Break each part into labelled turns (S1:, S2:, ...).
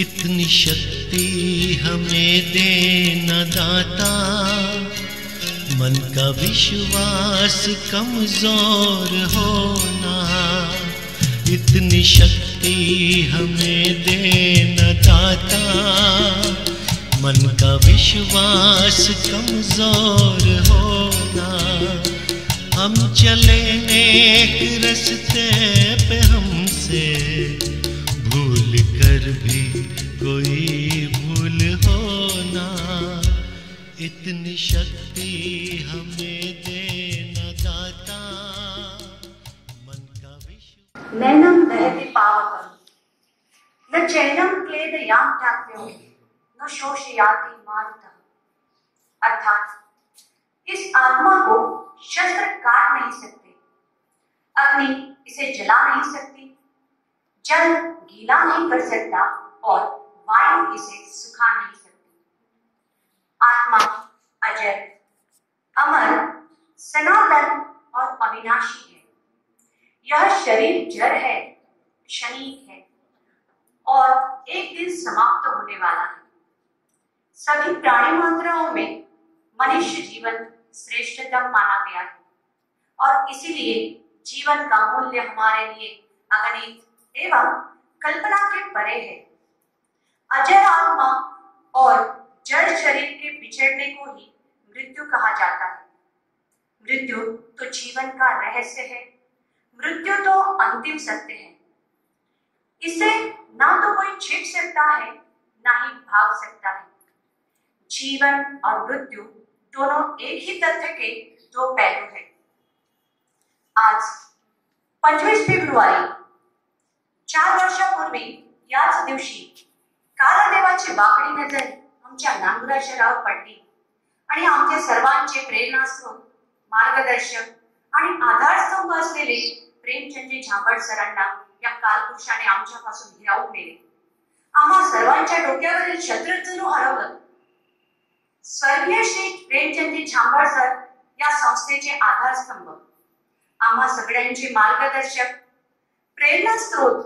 S1: इतनी शक्ति हमें देना दाता। मन का विश्वास कमज़ोर होना। इतनी शक्ति हमें देना दाता। मन का विश्वास कमज़ोर होना। हम चले नेक रस्ते
S2: सभी प्राणी मात्राओं में मनुष्य जीवन श्रेष्ठतम माना गया है। और इसीलिए जीवन का मूल्य हमारे लिए अगणित एवं कल्पना के परे है। अजय आत्मा और जड़ शरीर के बिछड़ने को ही मृत्यु कहा जाता है। मृत्यु तो जीवन का रहस्य है। मृत्यु तो अंतिम सत्य है। इसे ना तो कोई छिप सकता है, ना ही भाग सकता है। जीवन और मृत्यु दोनों एक ही तथ्य के दो पहलू हैं। आज पंचवीस फेब्रुवारी चार वर्षापूर्वी याच दिवशी कालदेवाची बाकडी नजर आमच्या नांदुरा शहरावर पडली आणि आमचे सर्वांचे प्रेरणास्रोत मार्गदर्शक आणि आधारस्तंभ असलेले प्रेमचंद्र झांबड सरांना या कालपुरुषाने आमच्यापासून हिरावून नेले. आम्हा सर्वांच्या डोक्यावरील शत्रुजनू हरवलं. स्वर्गीय श्री प्रेमचंदी झांबड सर या संस्थेचे आधारस्तंभ. आम्हा सगळ्यांचे मार्गदर्शक प्रेरणास्त्रोत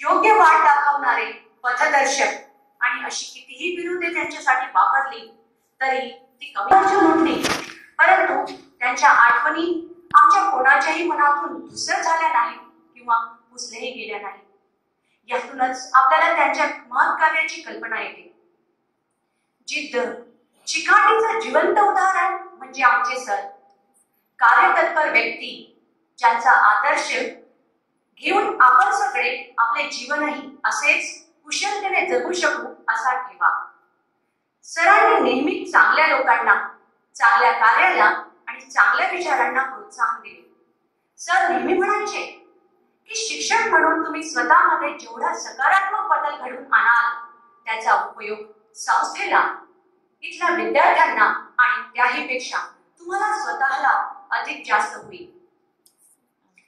S2: योग्य वाट दाखवणारे पथदर्शक आणि अशी कितीही विरुद्धे त्यांच्यासाठी वापरली तरी ती कमी अर्जुन परंतु त्यांच्या आठवणी आमच्या कोणाच्याही मनातून धुसर झाल्या नाही किंवा पुसल्याही गेल्या नाही यातूनच आपल्याला त्यांच्या महत्कार्याची कल्पना येते. जिद्द चिकाटीचं जिवंत उदाहरण म्हणजे आमचे सर. कार्यतत्पर व्यक्ती ज्यांचा आदर्श घेऊन आपण सगळे आपले जीवनही असेच कुशलतेने जगू शकू असा ठेवा. सरांनी नेहमी चांगल्या लोकांना चांगल्या कार्याला आणि चांगल्या विचारांना प्रोत्साहन दिले. सर नेहमी म्हणायचे की शिक्षक म्हणून तुम्ही स्वतःमध्ये जेवढा सकारात्मक बदल घडून आणाल त्याचा उपयोग संस्थेला इथल्या विद्यार्थ्यांना आणि त्याही पेक्षा तुम्हाला स्वतःला अधिक जास्त होईल.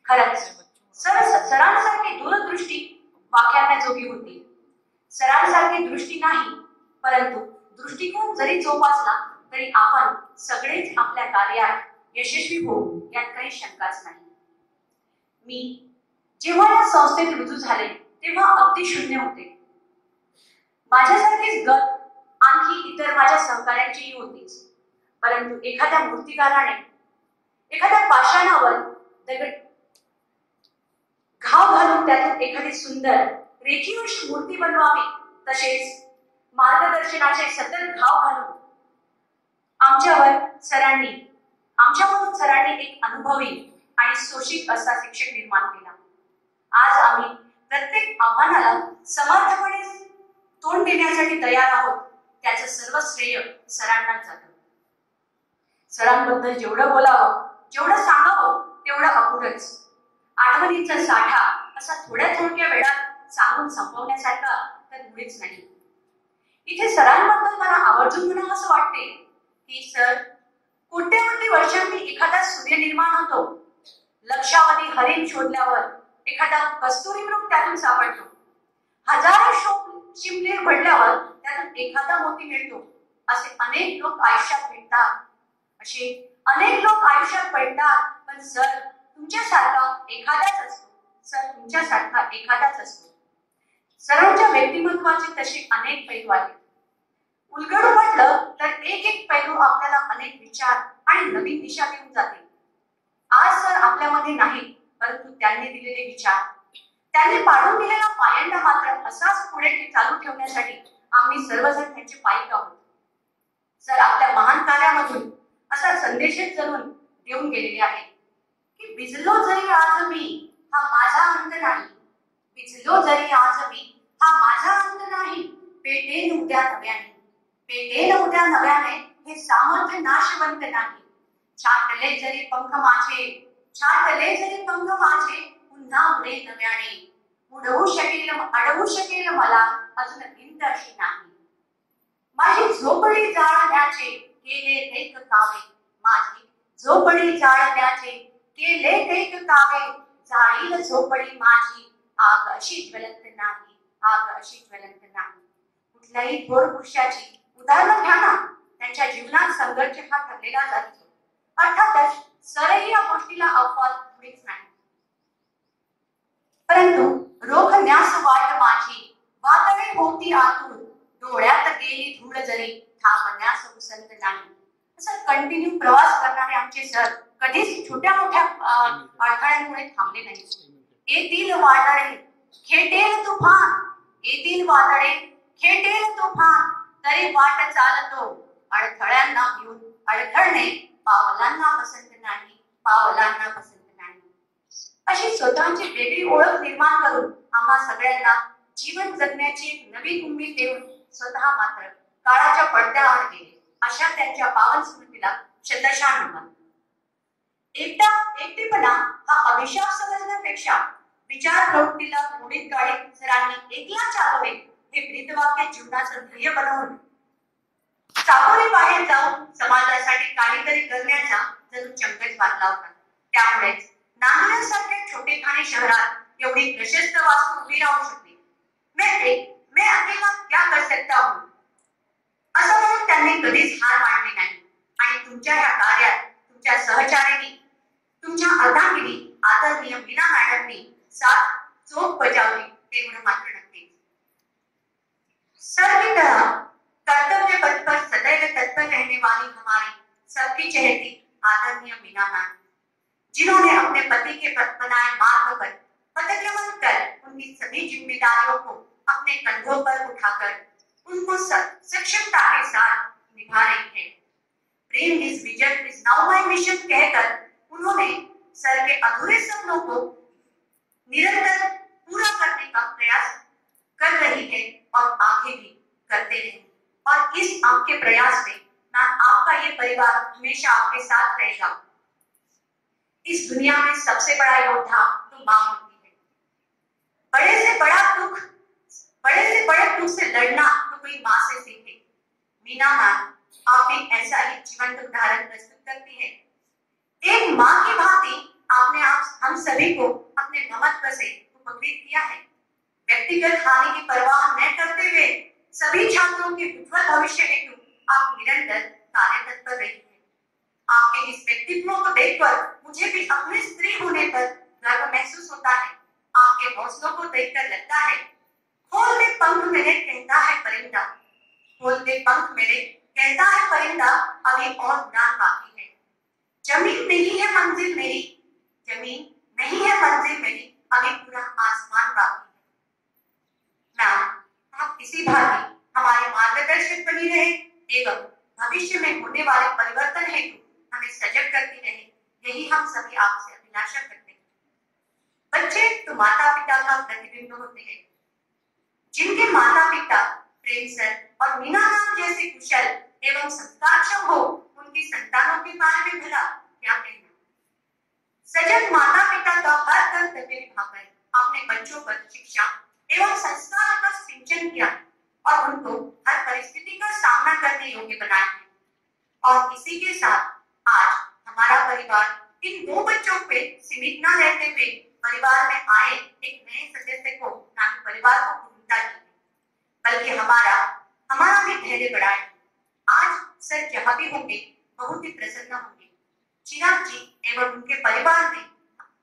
S2: खरंच सर सरांसारखी दूरदृष्टी जोगी होती. सरांसारखी दृष्टी नाही परंतु दृष्टिकोन जरी जोपासला तरी आपण सगळेच आपल्या कार्यात यशस्वी होऊ यात काही शंकाच नाही. मी जेव्हा या संस्थेत रुजू झाले तेव्हा अगदी शून्य होते. माझ्यासारखीच गत आणखी इतर माझ्या सहकार्यांचीही होतीच परंतु एखाद्या मूर्तिकाराने एखाद्या पाषाणावर दगड घाव घालून त्यातून एखादी सुंदर रेखीव मूर्ती बनवावी तसेच मार्गदर्शनाचे सतत घाव घालून आमच्यावर सरांनी आमच्यावरून सरांनी एक अनुभवी आणि सोशिक असा शिक्षक निर्माण केला. आज आम्ही प्रत्येक आव्हानाला समर्थपणे तोंड देण्यासाठी तयार आहोत. त्याचं सर्व श्रेय सरांनाच जात. सरांबद्दल जेवढं बोलावं जेवढं सांगावं तेवढं अपुरच. आठवणीचा साठा असा थोड्या थोडक्या वेळात सांगून संपवण्यासारखा तर मुळीच नाही. इथे सरांबद्दल मला आवर्जून म्हणावं असं वाटते की सर कोट्यवधी वर्षांनी एखादा सूर्य निर्माण होतो. लक्षावधी हरिण शोधल्यावर एखादा कस्तुरी मृग त्यातून सापडतो. हजारो शोक शिंपले घडल्यावर त्यातून एखादा मोती मिळतो. असे अनेक लोक आयुष्यात भेटतात असे अनेक लोक आयुष्यात पडतात पण सर तुमच्यासारखा एखादाच असतो. सर तुमच्यासारखा एखादाच असतो. सरांच्या व्यक्तिमत्वाचे तसे अनेक पैलू आहेत. उलगडू म्हटलं तर एक एक पैलू आपल्याला अनेक विचार आणि नवीन दिशा देऊन जाते. आज सर आपल्यामध्ये नाही परंतु त्यांनी दिलेले विचार. त्यांनी पाडून दिलेला पायंडा मात्र असाच पुढे चालू ठेवण्यासाठी आम्ही सर्वजण त्यांचे पायिक आहोत सर आपल्या महान कार्यामधून असा संदेशच जरूर देऊन गेलेले आहे की भिजलो जरी आज मी हा माझा अंत नाही. भिजलो जरी आज मी हा माझा अंत नाही. पेटेन उद्या नव्याने. पेटेन उद्या नव्याने हे सामर्थ्य नाशवंत नाही. छाटले जरी पंख माझे छाटले जरी पंख माझे पुन्हा उडेल नव्याने. उडवू शकेल अडवू शकेल मला अजून भिंत अशी नाही. माझी झोपडी जाळण्याचे केले देख कावे माझी झोपडी जाळण्याचे केले देख कावे जाळील झोपडी माझी आग अशी ज्वलंत नाही आग अशी ज्वलंत नाही. कुठल्याही थोर पुरुषाची उदाहरण घ्या ना. त्यांच्या जीवनात संघर्ष हा ठरलेला जातो. अर्थातच सरही या गोष्टीला अपवाद थोडीच नाही. परंतु रोख न्यास वाट माझी वातळे होती आतून. डोळ्यात गेली धूळ जरी थांबण्यास उसंत नाही. असं कंटिन्यू प्रवास करणारे आमचे सर कधीच छोट्या मोठ्या अडथळ्यांमुळे थांबले नाही येतील वादळे खेटेल तुफान. येतील वादळे खेटेल तुफान. तरी वाट चालतो. अडथळ्यांना घेऊन अडथळणे पावलांना पसंत नाही. पावलांना पसंत अशी स्वतःची वेगळी ओळख निर्माण करून आम्हा सगळ्यांना जीवन जगण्याची एक नवी उमेद देऊन स्वतः मात्र काळाच्या पडद्यावर गेले. अशा त्यांच्या पावन स्मृतीला शतशा नमन एकदा एकटेपणा हा अभिशाप समजण्यापेक्षा विचार प्रवृत्तीला पुढील काळी सरांनी एकला चालवे हे ब्रीदवाक्य जीवनाचं ध्येय बनवून सामोरे बाहेर जाऊन समाजासाठी काहीतरी करण्याचा जणू चंगच बांधला होता. त्यामुळेच नांदेडसारख्या ठाणे शहरात एवढी प्रशस्त वास्तू उभी राहू शकते मैं मैं अकेला क्या कर सकता हूं? असं म्हणून त्यांनी कधीच हार मानली नाही. आणि तुमच्या ह्या कार्यात तुमच्या सहचारिणी तुमच्या अर्धांगिनी आदरणीय मीना मॅडमनी साथ चोख बजावली म्हणून मात्र नक्कीच सर मी तरह कर्तव्य पथ पर सदैव तत्पर रहने वाली हमारी सबकी चेहरी आदरणीय मीना मैम जिन्होंने अपने पति के बनाए मार्ग पर पदक्रमण कर उनकी सभी जिम्मेदारियों को अपने कंधों पर उठाकर उनको सक्षमता के साथ निभा रही है। प्रेम इस vision is now my mission कहकर उन्होंने सर के अधूरे सपनों को निरंतर पूरा करने का प्रयास कर रही है और आगे भी करते रहेंगे और इस आपके प्रयास में ना आपका ये परिवार हमेशा आपके साथ रहेगा। इस दुनिया में सबसे बड़ा योद्धा तो माँ होती है। बड़े से बड़ा दुख, बड़े से बड़े दुख से लड़ना तो कोई माँ से सीखे। मीना मैम आप एक ऐसा ही जीवंत उदाहरण प्रस्तुत करती है। एक माँ की भांति आपने आप हम सभी को अपने ममत्व से उपकृत किया है। व्यक्तिगत हानि की परवाह न करते हुए सभी छात्रों के उज्जवल भविष्य हेतु आप निरंतर कार्य तत्पर रही आपके इस व्यक्तित्व को देखकर मुझे भी अपने स्त्री होने पर गर्व महसूस होता है। आपके हौसलों को देखकर लगता है। खोल पंख मेरे कहता है परिंदा। खोल पंख मेरे कहता है परिंदा, अभी और उड़ान बाकी है। ज़मीन नहीं है मंजिल मेरी। ज़मीन नहीं है मंजिल मेरी, अभी पूरा आसमान बाकी है। मैम, आप इसी भांति हमारे मार्गदर्शक बनी रहे, एवं भविष्य में होने वाले परिवर्तन हेतु हमें सजग करती रहे, यही हम सभी आपसे अभिलाषा करते हैं। बच्चे तो माता पिता का प्रतिबिंब होते हैं। जिनके माता पिता प्रेम सर और मीना नाम जैसे कुशल एवं संस्कारक्षम हो, उनकी संतानों के बारे में भला क्या कहना? सजग माता पिता का हर कर्तव्य निभाकर अपने बच्चों पर शिक्षा एवं संस्कार का सिंचन किया और उनको हर परिस्थिति का सामना करने योग्य बनाया। और इसी के साथ आज हमारा परिवार इन दो बच्चों पे सीमित न रहते हुए परिवार में आए एक नए सदस्य को ना परिवार को पूर्णता दी बल्कि हमारा हमारा भी धैर्य बढ़ाए आज सर जहाँ भी होंगे, बहुत ही प्रसन्न होंगे। चिराग जी एवं उनके परिवार में,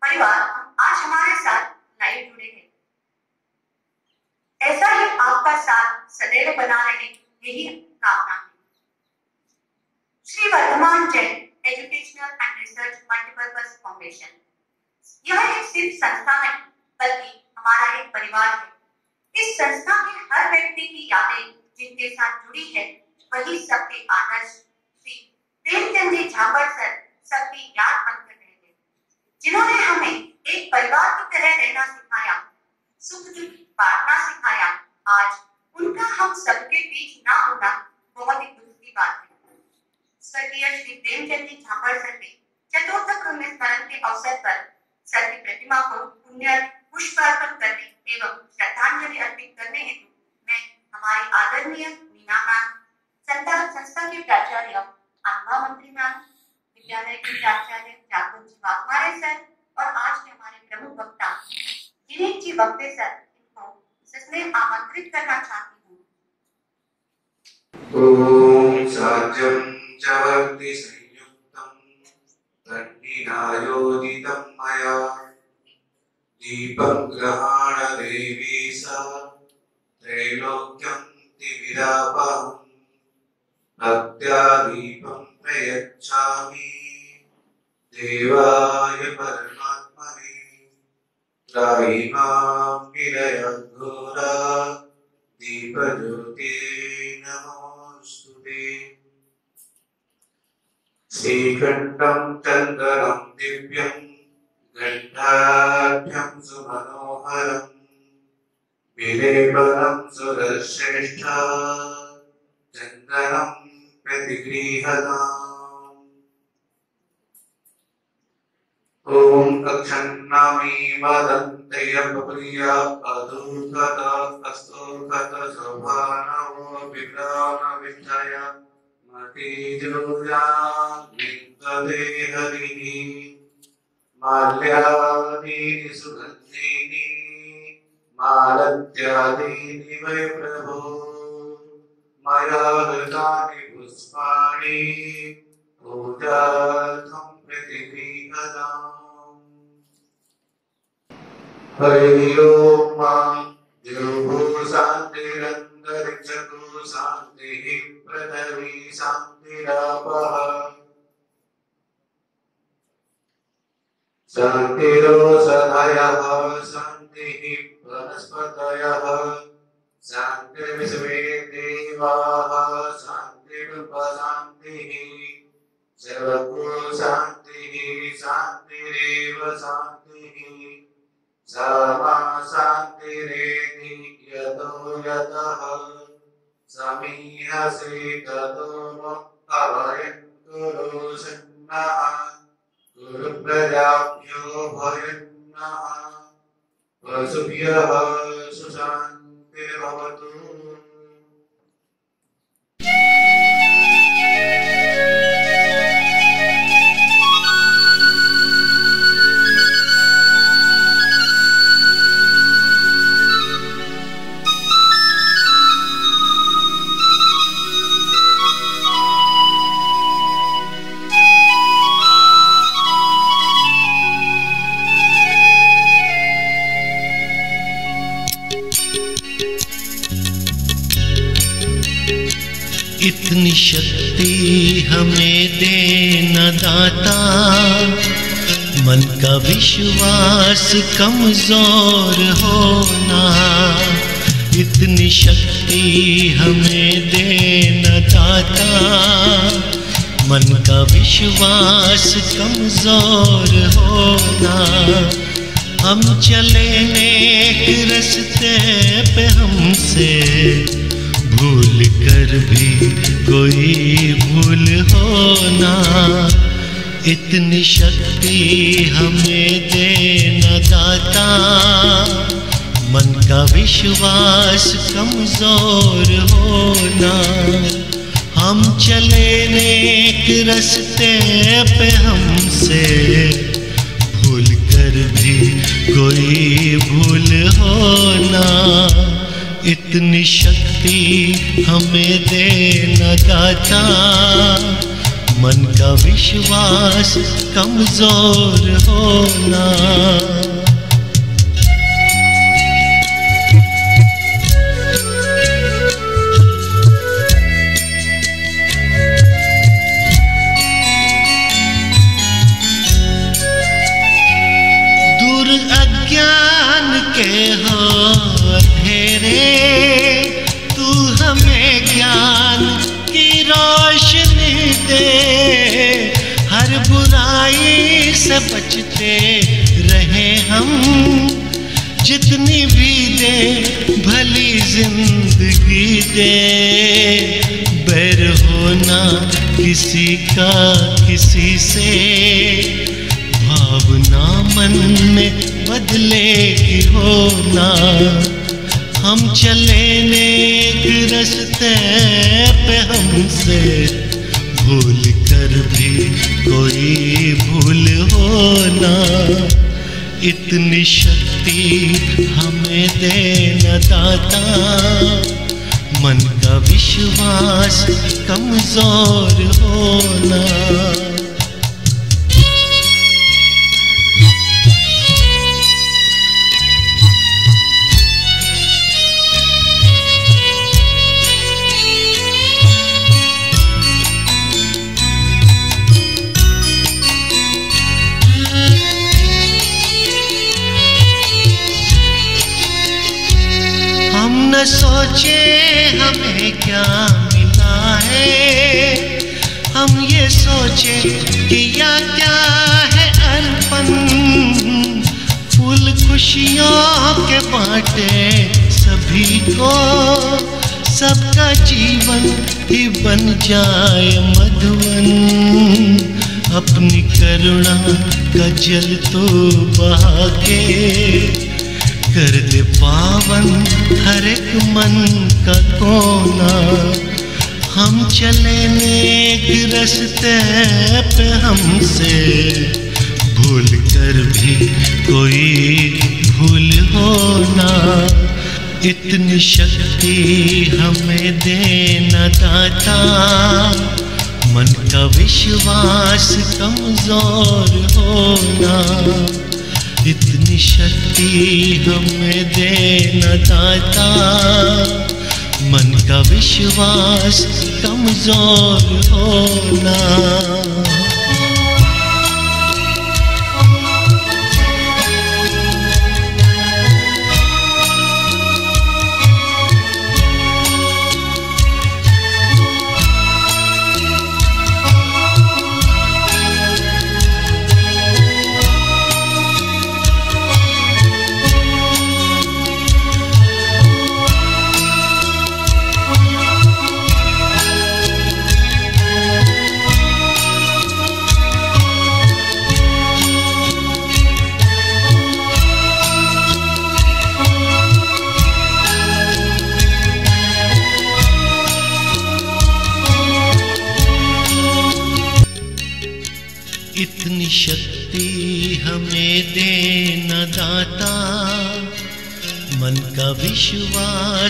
S2: परिवार आज हमारे साथ लाइव जुड़े हैं। ऐसा ही आपका साथ सदैव बना रहे, यही कामना है। Shri Vardhaman Jain educational and research multipurpose foundation यह एक सिर्फ़ संस्था नहीं, बल्कि हमारा एक परिवार है। इस संस्था में हर व्यक्ति की यादें जिनके साथ जुड़ी है, वही सबके आदर्श श्री प्रेमचंद जी झांबर सर सबकी याद बनकर रह गए। जिन्होंने हमें एक परिवार की तरह रहना सिखाया सुख दुख बांटना सिखाया, आज उनका हम सबके बीच ना होना बहुत ही दुख की बात है। स्वर्गीय श्री प्रेमचंद जी झांपर सर के चतुर्थ स्मरण के अवसर पर सर की प्रतिमा को पुण्य, पुष्प अर्पण करने एवं श्रद्धांजलि अर्पित करने हेतु मैं हमारी आदरणीय मीना मैम, संस्था संस्था के प्राचार्य, आत्मा मंत्री मैम, विद्यालय के प्राचार्य जागरूक जी वाघमारे सर और आज के हमारे प्रमुख वक्ता दिनेश जी वक्ते सर, इनको सस्नेह आमंत्रित करना चाहती हूँ।
S3: ॐ साज्यं च वर्ति संयुक्तं तन्निनायोदितं मया दीपं ग्रहाण देवी सा त्रैलोक्यं तिविरापहम् भक्त्या दीपं प्रयच्छामि देवाय परमात्मने त्राहि मां विनयघोरा दीपज्योते नमोऽस्तु ते श्रीकण्ठं चन्दनं दिव्यं गण्डाढ्यं सुमनोहरम् विलेपनं सुरश्रेष्ठ चन्दनं प्रतिगृहताम् ॐ अक्षन्नामी वदन्तयप्रिया अधूर्गत अस्तोर्गत शोभानवो विप्राणविष्टय हरिणी माल्यादीनि सुगन्धीनि मालत्यादीनि वै प्रभो मया हृतानि पुष्पाणि पूजार्थं प्रतिगृहताम् हरि ओं ओम देवो शान्तिरापः शान्तिरोषधयः शान्तिः वनस्पतयः शान्तिर्विश्वे देवाः शान्तिरुपशान्तिः सर्वतो शान्तिः शान्तिरेव शान्तिः समा शान्तिरेति यतो यतः समीहसे ततो अभयं कुरु सन्नः कुरु प्रजाभ्यो भयन्नः पशुभ्यः सुशान्तिर्भवतु
S1: इतनी शक्ति हमें देना दाता। मन का विश्वास कमज़ोर होना, इतनी शक्ति हमें देना दाता। मन का विश्वास कमज़ोर होना, हम चले नेक रस्ते पे हमसे। भूल कर भी कोई भूल होना इतनी शक्ति हमें देना दाता। मन का विश्वास कमज़ोर होना हम चले नेक रस्ते पे हमसे। भूल कर भी कोई भूल होना इतनी शक्ति हमें देना दाता मन का विश्वास कमजोर होना। बचते रहे हम, जितनी भी दे भली ज़िंदगी दे। बैर होना किसी का किसी से, भावना मन में बदले बदलेगी होना। हम चले नेक रस्ते पे हमसे भूल कर भी कोई भूल होना इतनी शक्ति हमें देना दाता। मन का विश्वास कमज़ोर होना सोचे कि या क्या है अनपन? फूल खुशियों के बांटे सभी को। सबका जीवन ही बन जाए मधुवन अपनी करुणा का जल तो बहा के कर दे पावन हर एक मन का कोना। हम चले नेक रस्ते पे हमसे। भूल कर भी कोई भूल होना इतनी शक्ति हमें देना दाता। मन का विश्वास कमज़ोर होना इतनी शक्ति हमें देना दाता। मन का विश्वास कमजोर होना।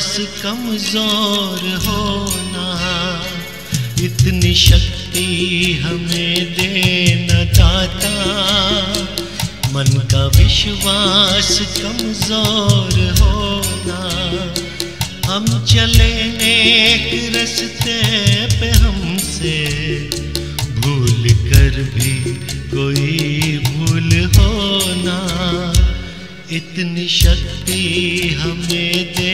S1: विश्वास कमज़ोर होना, इतनी शक्ति हमें देना दाता। मन का विश्वास कमज़ोर होना, हम चले नेक रस्ते पे हमसे, भूल कर भी कोई भूल होना। इतनी शक्ति हमें देना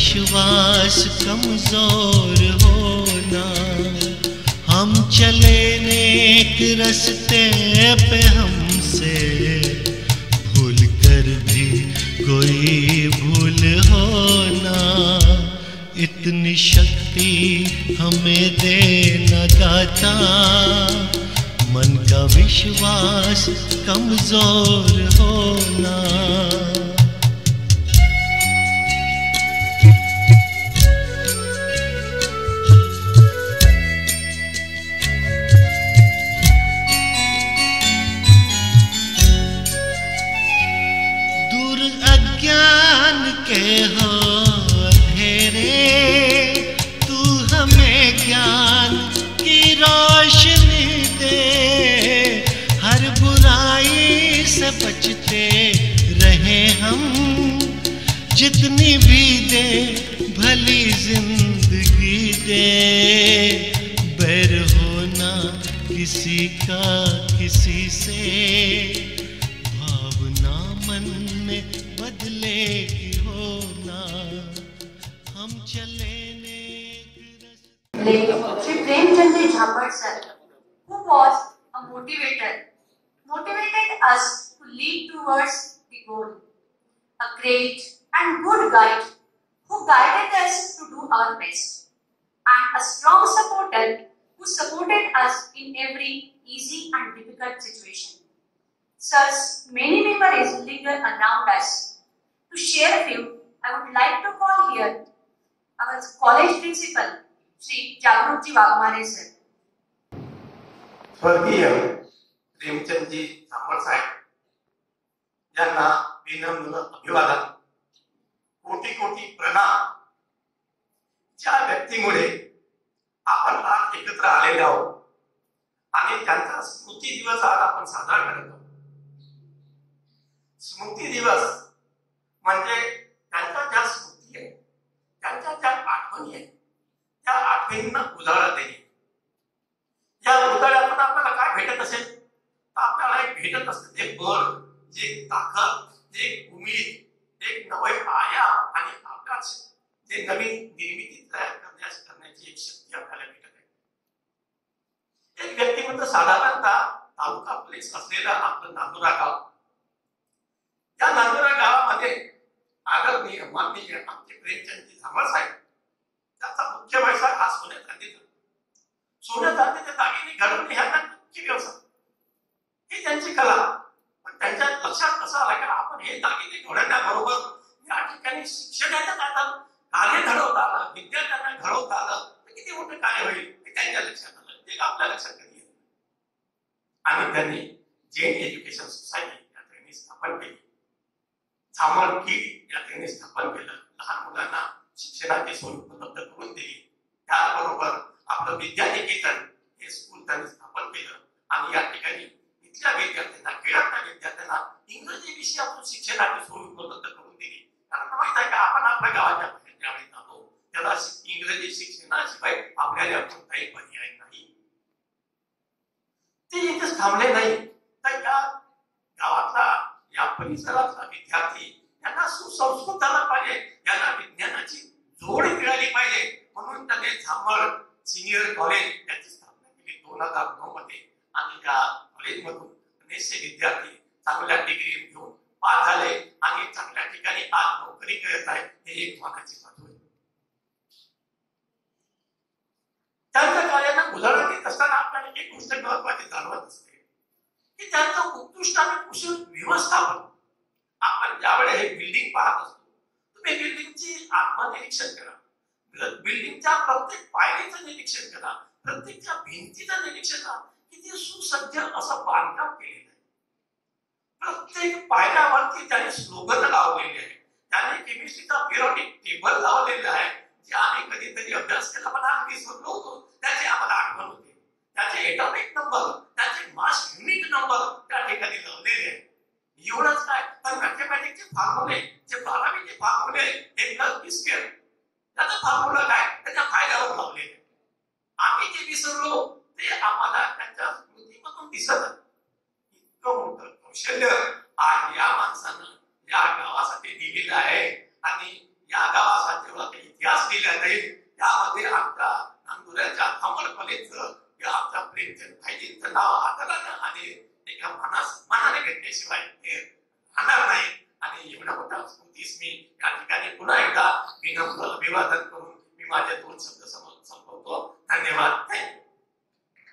S1: विश्वास कमज़ोर होना। हम चले नेक रस्ते पे हमसे। भूल कर भी कोई भूल होना। इतनी शक्ति हमें देना दाता मन का विश्वास कमज़ोर जितनी भी दे, भली ज़िंदगी दे। बैर होना किसी का किसी से, भावना मन में बदलेगी होना। हम चले
S2: Shri Premchand ji Jhambar sir towards the goal. A great and good guide who guided us to do our best, and a strong supporter who supported us in every easy and difficult situation. Such many memories linger around us. To share a few, I would like to call here our college principal, Sri Jagrutji Wagmare sir.
S4: स्वर्गीय प्रेमचंदजी झांबड साहेब यांना विनम्र अभिवादन कोटी कोटी प्रणाम. ज्या व्यक्तीमुळे आपण आज एकत्र आलेले आहोत आणि त्यांचा स्मृती दिवस आज आपण साजरा करत आहोत. स्मृती दिवस म्हणजे त्यांच्या ज्या स्मृती आहे त्यांच्या ज्या आठवणी आहेत त्या आठवणींना उजाळा देणे. या उजाळ्यातून आपल्याला काय भेटत असेल? तर आपल्याला एक भेटत असते ते बळ जे ताकद जे उमेद. एक नवे आयाम आणि आकाश जे नवीन निर्मिती तयार करण्यास करण्याची एक शक्ती आपल्याला भेटत आहे. एक व्यक्तिमत्व साधारणतः तालुका प्लेस असलेला आपलं नांदुरा गाव. या नांदुरा गावामध्ये आदरणीय माननीय आमचे प्रेमचंदजी झामळ साहेब त्याचा मुख्य व्यवसाय हा सोन्या चांदीचा. सोन्या चांदीच्या दागिने घडवणे ह्या त्यांचा मुख्य व्यवसाय? ही त्यांची कला. त्यांच्या लक्षात कसा आलं की आपण हे दागिने घडवण्याबरोबर या ठिकाणी शिक्षणाचं काय झालं कार्य घडवता आलं विद्यार्थ्यांना घडवता आलं तर किती मोठं कार्य होईल हे त्यांच्या लक्षात आलं. ते आपल्या लक्षात कधी येत आणि त्यांनी जैन एज्युकेशन सोसायटी या त्यांनी स्थापन केली. झामर की या त्यांनी स्थापन केलं. लहान मुलांना शिक्षणाची सोय उपलब्ध करून दिली. त्याचबरोबर आपलं विद्यानिकेतन हे स्कूल त्यांनी स्थापन केलं. आणि या ठिकाणी इथल्या विद्यार्थ्यांना खेळातल्या विद्यार्थ्यांना इंग्रजी विषयातून शिक्षणाची सोय उपलब्ध करून दिली कारण माहीत आहे का आपण आपल्या गावाच्या बाहेर ज्यावेळी जातो त्याला इंग्रजी शिक्षणाशिवाय आपल्याला कोणताही पर्याय नाही ते इथेच थांबले नाही तर या गावातला या परिसरातला विद्यार्थी यांना सुसंस्कृत झाला पाहिजे यांना विज्ञानाची जोड मिळाली पाहिजे म्हणून त्यांनी झांबळ सिनियर कॉलेज याची स्थापना केली दोन हजार नऊ मध्ये आणि या कॉलेजमधून अनेकशे विद्यार्थी चांगल्या डिग्री घेऊन पास झाले आणि चांगल्या ठिकाणी आज नोकरी करत आहे हे एक मानाची बाजू आहे. त्यांच्या कार्याला उदाहरण देत असताना आपल्याला एक गोष्ट महत्वाची जाणवत असते की त्यांचं उत्कृष्ट आणि कुशल व्यवस्थापन. आपण ज्यावेळेस हे बिल्डिंग पाहत असतो तुम्ही बिल्डिंगची आत्मनिरीक्षण करा. बिल्डिंगच्या प्रत्येक पायरीचं निरीक्षण करा प्रत्येकच्या भिंतीचं निरीक्षण करा. किती सुसज्ज असं बांधकाम केलेलं आहे. प्रत्येक पायऱ्यावरती त्याने स्लोगन लावलेले आहे. त्याने केमिस्ट्रीचा पिरियडिक टेबल लावलेला आहे. जे आम्ही कधीतरी अभ्यास केला पण आम्ही विसरलो होतो. त्याची आम्हाला आठवण होते. त्याचे एटॉमिक नंबर त्याचे मास युनिट नंबर त्या ठिकाणी लावलेले आहे. एवढंच काय? पण मॅथमॅटिकचे फॉर्म्युले जे बारावीचे फॉर्म्युले हे प्लस बी स्क्वेअर त्याचा फॉर्म्युला काय? त्याच्या फायद्यावर लावलेले आम्ही जे विसरलो ते आम्हाला त्यांच्या स्मृतीमधून दिसत इतकं मोठं कौशल्य आज या माणसानं या गावासाठी दिलेलं आहे. आणि या गावाचा जेव्हा काही इतिहास लिहिला जाईल त्यामध्ये आमच्या नांदुऱ्याच्या थांबड किंवा आमच्या प्रेमचंद भाईजींचं नाव आदरानं आणि एका मनास मनाने घेतल्याशिवाय ते राहणार नाही. आणि एवढ्या मोठ्या स्मृतीस मी या ठिकाणी पुन्हा एकदा विनम्र अभिवादन करून मी माझे दोन शब्द सम- संपवतो. धन्यवाद. थँक्यू.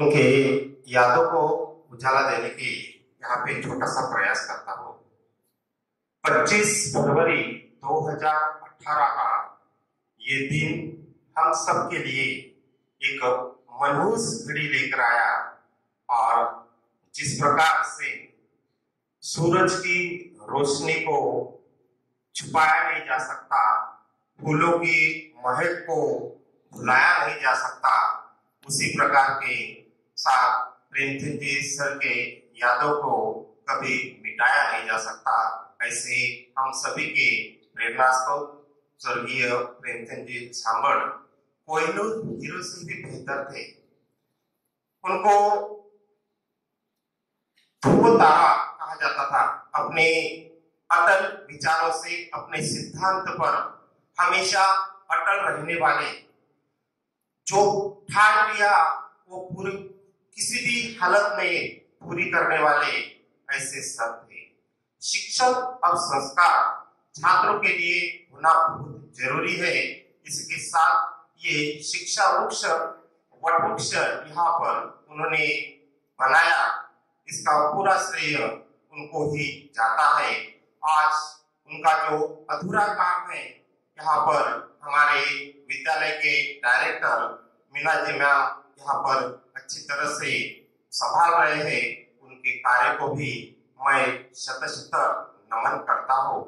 S5: उनके यादों को उजाला देने की यहाँ पे छोटा सा प्रयास करता हूँ। 25 फरवरी 2018 का ये दिन हम सब के लिए एक मनहूस घड़ी लेकर आया और जिस प्रकार से सूरज की रोशनी को छुपाया नहीं जा सकता, फूलों की महक को भुलाया नहीं जा सकता, उसी प्रकार के साथ प्रेमचंद सर के यादों को कभी मिटाया नहीं जा सकता। ऐसे हम सभी के स्वर्गीय प्रेमचंद जी हीरो से भी बेहतर थे। उनको ध्रुव तारा कहा जाता था। अपने अटल विचारों से, अपने सिद्धांत पर हमेशा अटल रहने वाले, जो ठान लिया, वो पूरी किसी भी हालत में पूरी करने वाले ऐसे सब थे। शिक्षक और संस्कार छात्रों के लिए होना बहुत ज़रूरी है। इसके साथ ये शिक्षा वृक्ष वृक्ष यहाँ पर उन्होंने बनाया। इसका पूरा श्रेय उनको ही जाता है। आज उनका जो अधूरा काम है, यहाँ पर हमारे विद्यालय के डायरेक्टर मीना जी मैम यहाँ पर अच्छी तरह से संभाल रहे हैं। उनके कार्य को भी मैं शत शत नमन करता हूँ।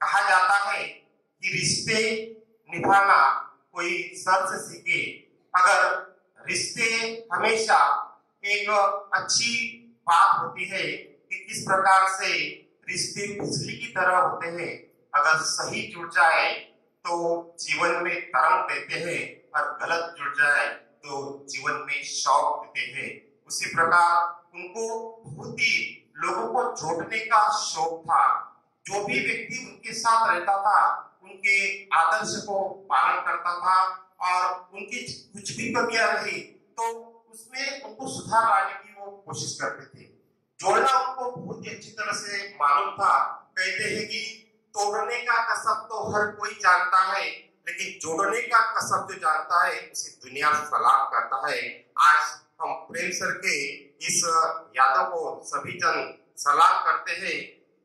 S5: कहा जाता है कि रिश्ते निभाना कोई सर से सीखे। अगर रिश्ते हमेशा एक अच्छी बात होती है कि किस प्रकार से रिश्ते बिजली की तरह होते हैं, अगर सही जुड़ जाए तो जीवन में तरंग देते हैं और गलत जुड़ जाए। तो जीवन में शौक देते हैं। उसी प्रकार उनको बहुत ही लोगों को जोड़ने का शौक था। जो भी व्यक्ति उनके साथ रहता था, उनके आदर्श को पालन करता था और उनकी कुछ भी कमियाँ रही तो उसमें उनको सुधार लाने की वो कोशिश करते थे। जोड़ना उनको बहुत ही अच्छी तरह से मालूम था। कहते हैं कि तोड़ने का कसब तो हर कोई जानता है लेकिन जोड़ने का कसब जो जानता है, उसे दुनिया सलाम करता है। आज हम प्रेम सर के इस यादों को सभी जन सलाम करते हैं।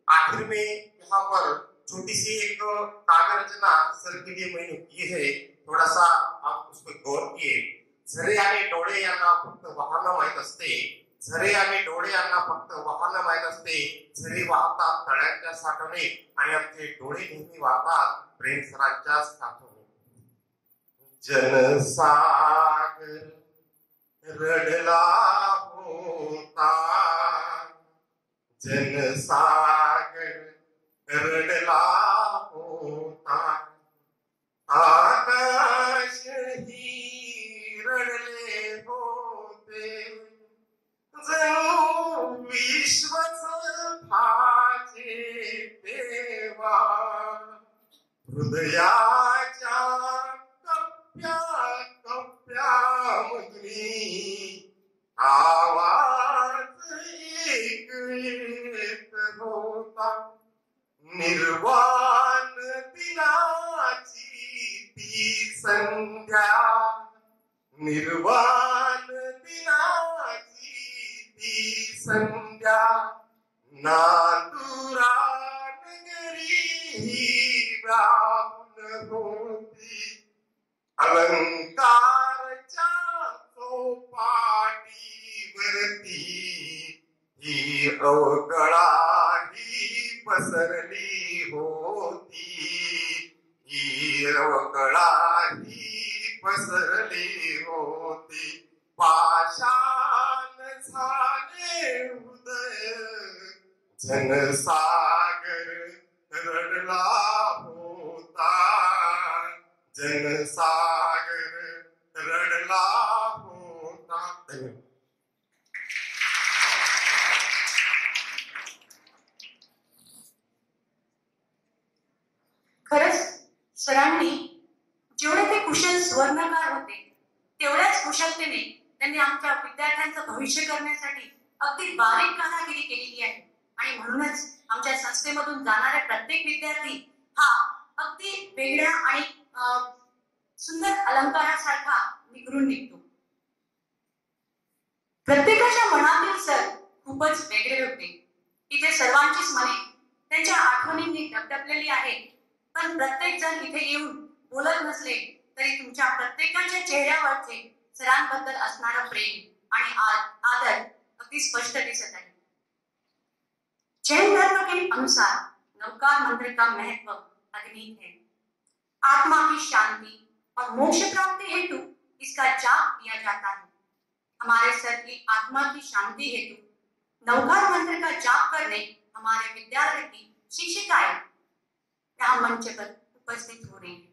S5: आखिर में यहाँ पर छोटी सी एक काव्य रचना सर के लिए मैंने की है। थोड़ा सा आप उसको गौर किए। झरे आणि डोळे यांना फक्त वाहन माहीत असते झरे आणि डोळे यांना फक्त वाहन माहीत असते झरे वाहतात तळ्यांच्या साठवणे आणि आमचे डोळे नेहमी वाहतात प्रेम सरांच्याच साठवणे जनसागर रडला होता. जनसागर रडला होता. आकाशही रडले होते. विश्वच भाचे देवा हृदयाच्या कप्प्या कप्प्यामधली आवाज एक येत होता निर्वाण दिनाची ती संध्या. निर्वाण दिनाची ती संध्या नातुरा नगरी ही व्यापून होती. अलंकारच्या सोपाटीवरती ही अवकळा ही पसरली होती. ही अवकळा ही पसरली होती. पाशा झाले हृदय जनसागर रडला होता जनसागर रडला होता धन्यवाद
S2: खरंच सरांनी जेवढे ते कुशल स्वर्णकार होते तेवढ्याच कुशलतेने त्यांनी आमच्या विद्यार्थ्यांचं भविष्य करण्यासाठी अगदी बारीक कारागिरी केलेली आहे. आणि म्हणूनच आमच्या संस्थेमधून जाणारा प्रत्येक विद्यार्थी हा अगदी वेगळ्या आणि सुंदर अलंकारासारखा निघरून निघतो. प्रत्येकाच्या मनातील सर खूपच वेगळे होते. इथे सर्वांचीच मने त्यांच्या आठवणींनी डबडबलेली आहे. पण प्रत्येक जण इथे येऊन बोलत नसले तरी तुमच्या प्रत्येकाच्या चेहऱ्यावरचे सरांबद्दल असणारं प्रेम आणि आदर अगदी स्पष्ट दिसत आहे. जैन धर्म के अनुसार नवकार मंत्र का महत्व अग्नि है. आत्मा की शांति और मोक्ष प्राप्ति हेतु इसका जाप किया जाता है.
S6: हमारे सर की आत्मा की शांति हेतु नवघात मंत्र का जाप करने हमारे विद्यालय की शिक्षिकाएँ यहाँ मंच पर उपस्थित हो रही है।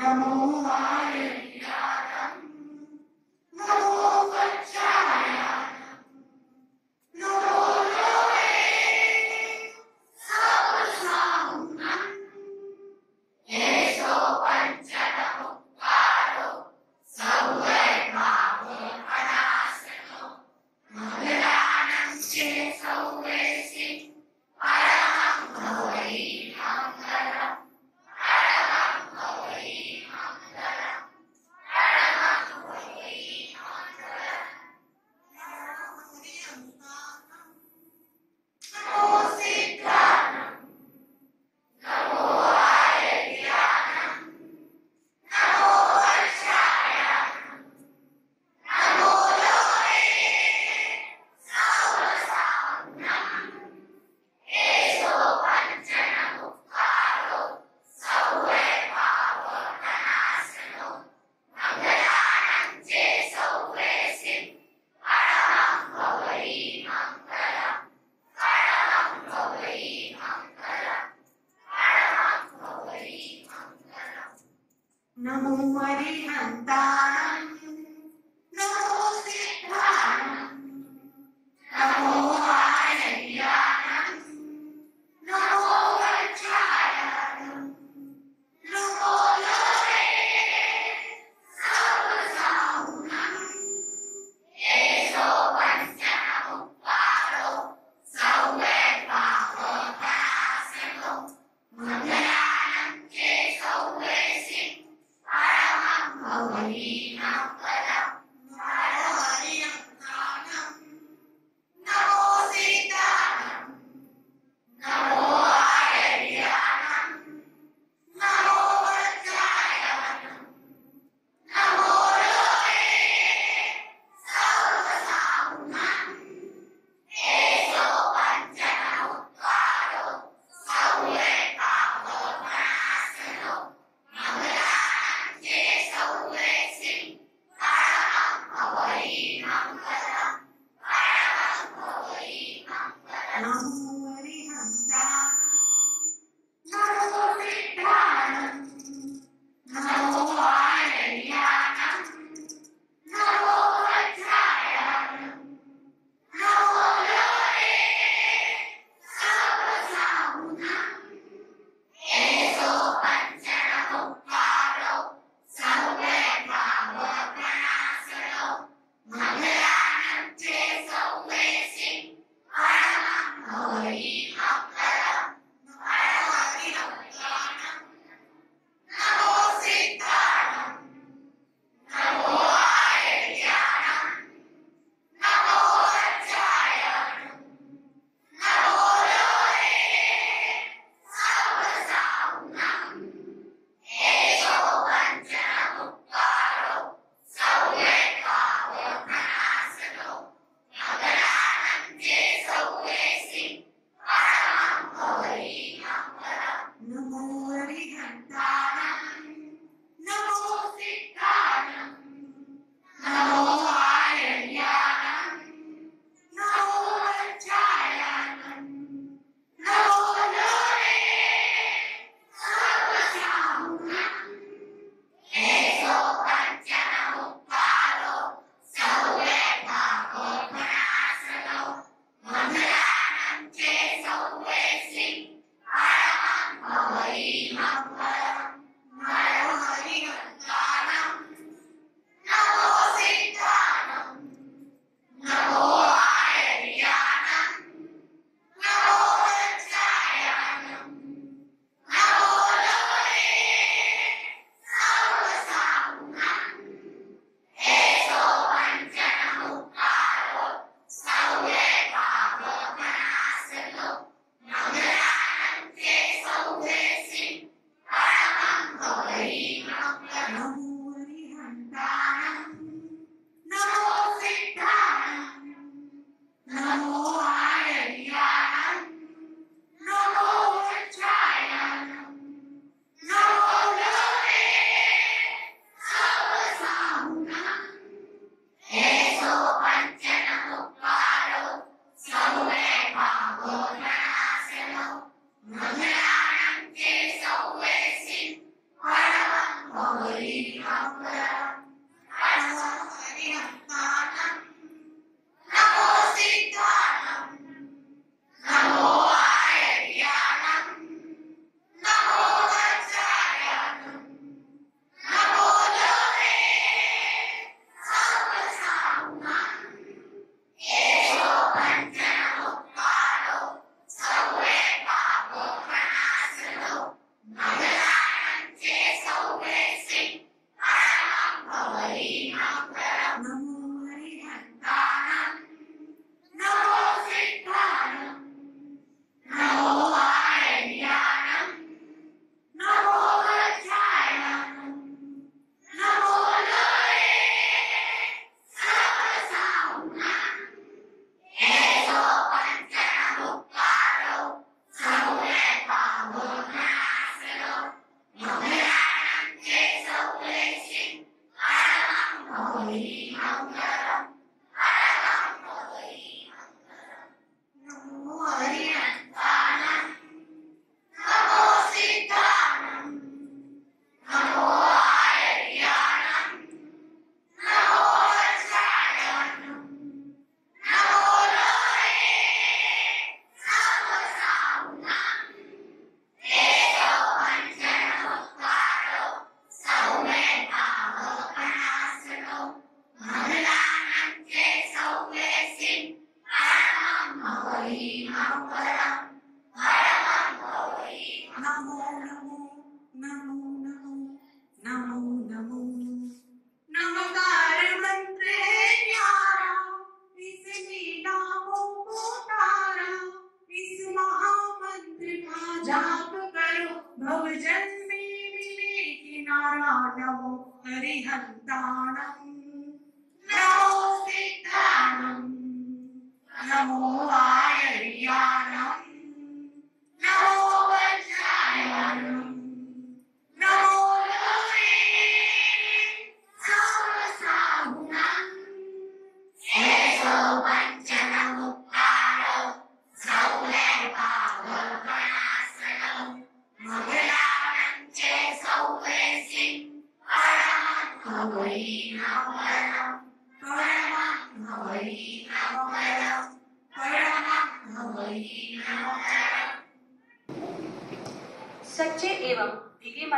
S2: Vamos lá!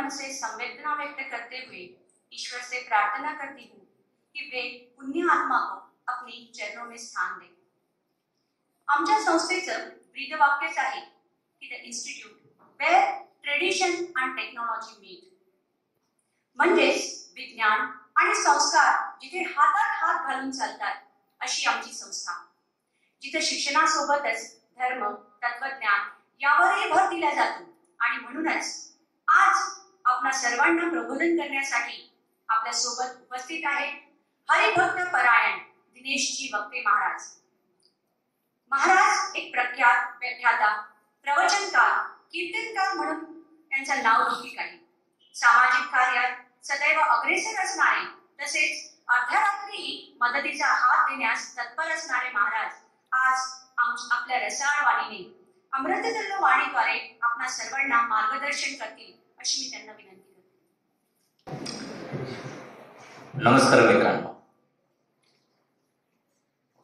S2: मन से संवेदना व्यक्त करते हुए ईश्वर से प्रार्थना करती हूँ कि वे पुण्य आत्मा को अपनी चरणों में स्थान दें। आमच्या संस्थेचं ब्रीद वाक्यच आहे की the institute where tradition and technology meet म्हणजेच विज्ञान आणि संस्कार जिथे हातात हात घालून चालतात अशी आमची संस्था। जिथे शिक्षणासोबतच धर्म तत्वज्ञान यावरही भर दिला जातो आणि म्हणूनच आज आपल्या सर्वांना प्रबोधन करण्यासाठी आपल्यासोबत उपस्थित आहे हरिभक्त परायण दिनेशजी वक्ते महाराज. महाराज एक प्रख्यात व्याख्याता प्रवचनकार कीर्तनकार म्हणून त्यांचा नाव लौकिक आहे सामाजिक कार्यात सदैव अग्रेसर असणारे तसेच अर्ध्या रात्रीही मदतीचा हात देण्यास तत्पर असणारे महाराज आज आम- आपल्या रसाळ वाणीने अमृततुल्य वाणीद्वारे आपणा सर्वांना मार्गदर्शन करतील. अशी मी त्यांना विनंती करते.
S7: नमस्कार मित्रांनो.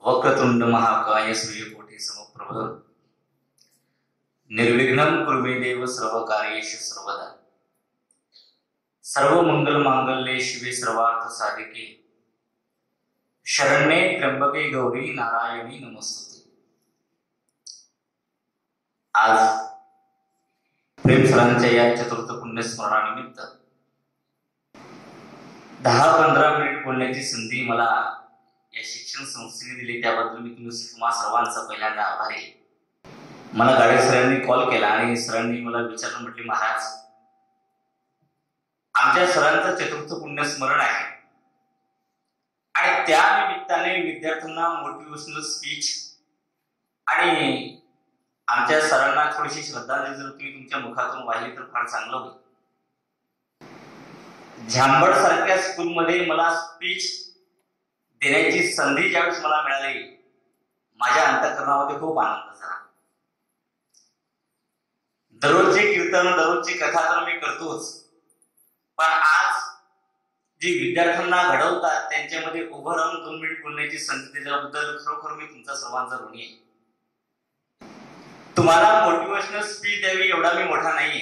S7: वक्रतुंड महाकाय सूर्यकोटी समप्रभ? निर्विघ्न कुर्मे देव सर्व कार्येश सर्वदा. सर्व मंगल मांगल्ये शिवे सर्वार्थ साधिके. शरण्ये त्र्यंबके गौरी नारायणी नमस्ते. आज प्रेम सरांच्या या चतुर्थ पुण्य स्मरणानिमित्त दहा पंधरा मिनिट बोलण्याची संधी मला या शिक्षण संस्थेने दिली त्याबद्दल मी तुम्ही तुम्हा सर्वांचा पहिल्यांदा आभारी आहे. मला गाडे सरांनी कॉल केला आणि सरांनी मला विचारलं म्हटले महाराज आमच्या सरांचं चतुर्थ पुण्य स्मरण आहे आणि त्या निमित्ताने विद्यार्थ्यांना मोटिवेशनल स्पीच आणि आमच्या सरांना थोडीशी श्रद्धांजली जर तुम्ही तुमच्या मुखातून वाहिली तर फार चांगलं होईल. झांबड सारख्या स्कूलमध्ये मला स्पीच देण्याची संधी ज्यावेळेस मला मिळाली माझ्या अंतकरणामध्ये खूप आनंद झाला. दररोजचे कीर्तन दररोजची कथा तर मी करतोच पण आज जी विद्यार्थ्यांना घडवतात त्यांच्यामध्ये उभं राहून दोन मिनिट बोलण्याची संधी दिल्याबद्दल खरोखर मी तुमचा सर्वांचा ऋणी आहे. तुम्हाला मोटिवेशनल स्पीच द्यावी एवढा मी मोठा नाही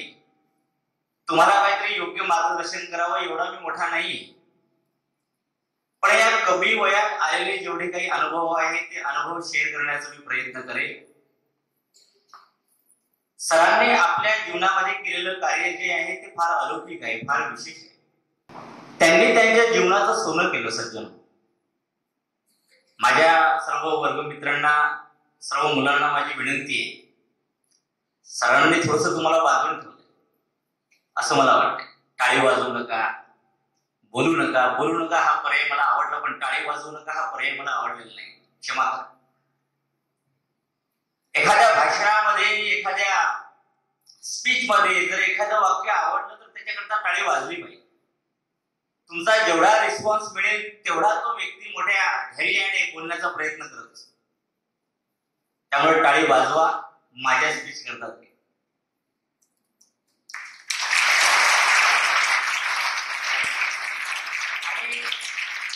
S7: तुम्हाला काहीतरी योग्य मार्गदर्शन करावं एवढा मी मोठा नाही पण या कमी वयात आलेले जेवढे काही अनुभव आहेत ते अनुभव शेअर करण्याचा मी प्रयत्न करेन. सरांनी आपल्या जीवनामध्ये केलेलं कार्य जे आहे ते फार अलौकिक आहे फार विशेष आहे. त्यांनी त्यांच्या जीवनाचं सोनं केलं सज्जन. माझ्या सर्व वर्गमित्रांना सर्व मुलांना माझी विनंती आहे. सरांनी थोडस तुम्हाला बाजून ठेवलं असं मला वाटतं टाळी वाजवू नका बोलू नका. बोलू नका हा पर्याय मला आवडला पण टाळी वाजवू नका हा पर्याय मला आवडलेला नाही. क्षमा करा. एखाद्या भाषणामध्ये एखाद्या स्पीच मध्ये जर एखादं वाक्य आवडलं तर त्याच्याकरता टाळी वाजली पाहिजे. तुमचा जेवढा रिस्पॉन्स मिळेल तेवढा तो व्यक्ती मोठ्या धैर्याने बोलण्याचा प्रयत्न करत असतो. त्यामुळे टाळी वाजवा. माझ्या स्पीच करतात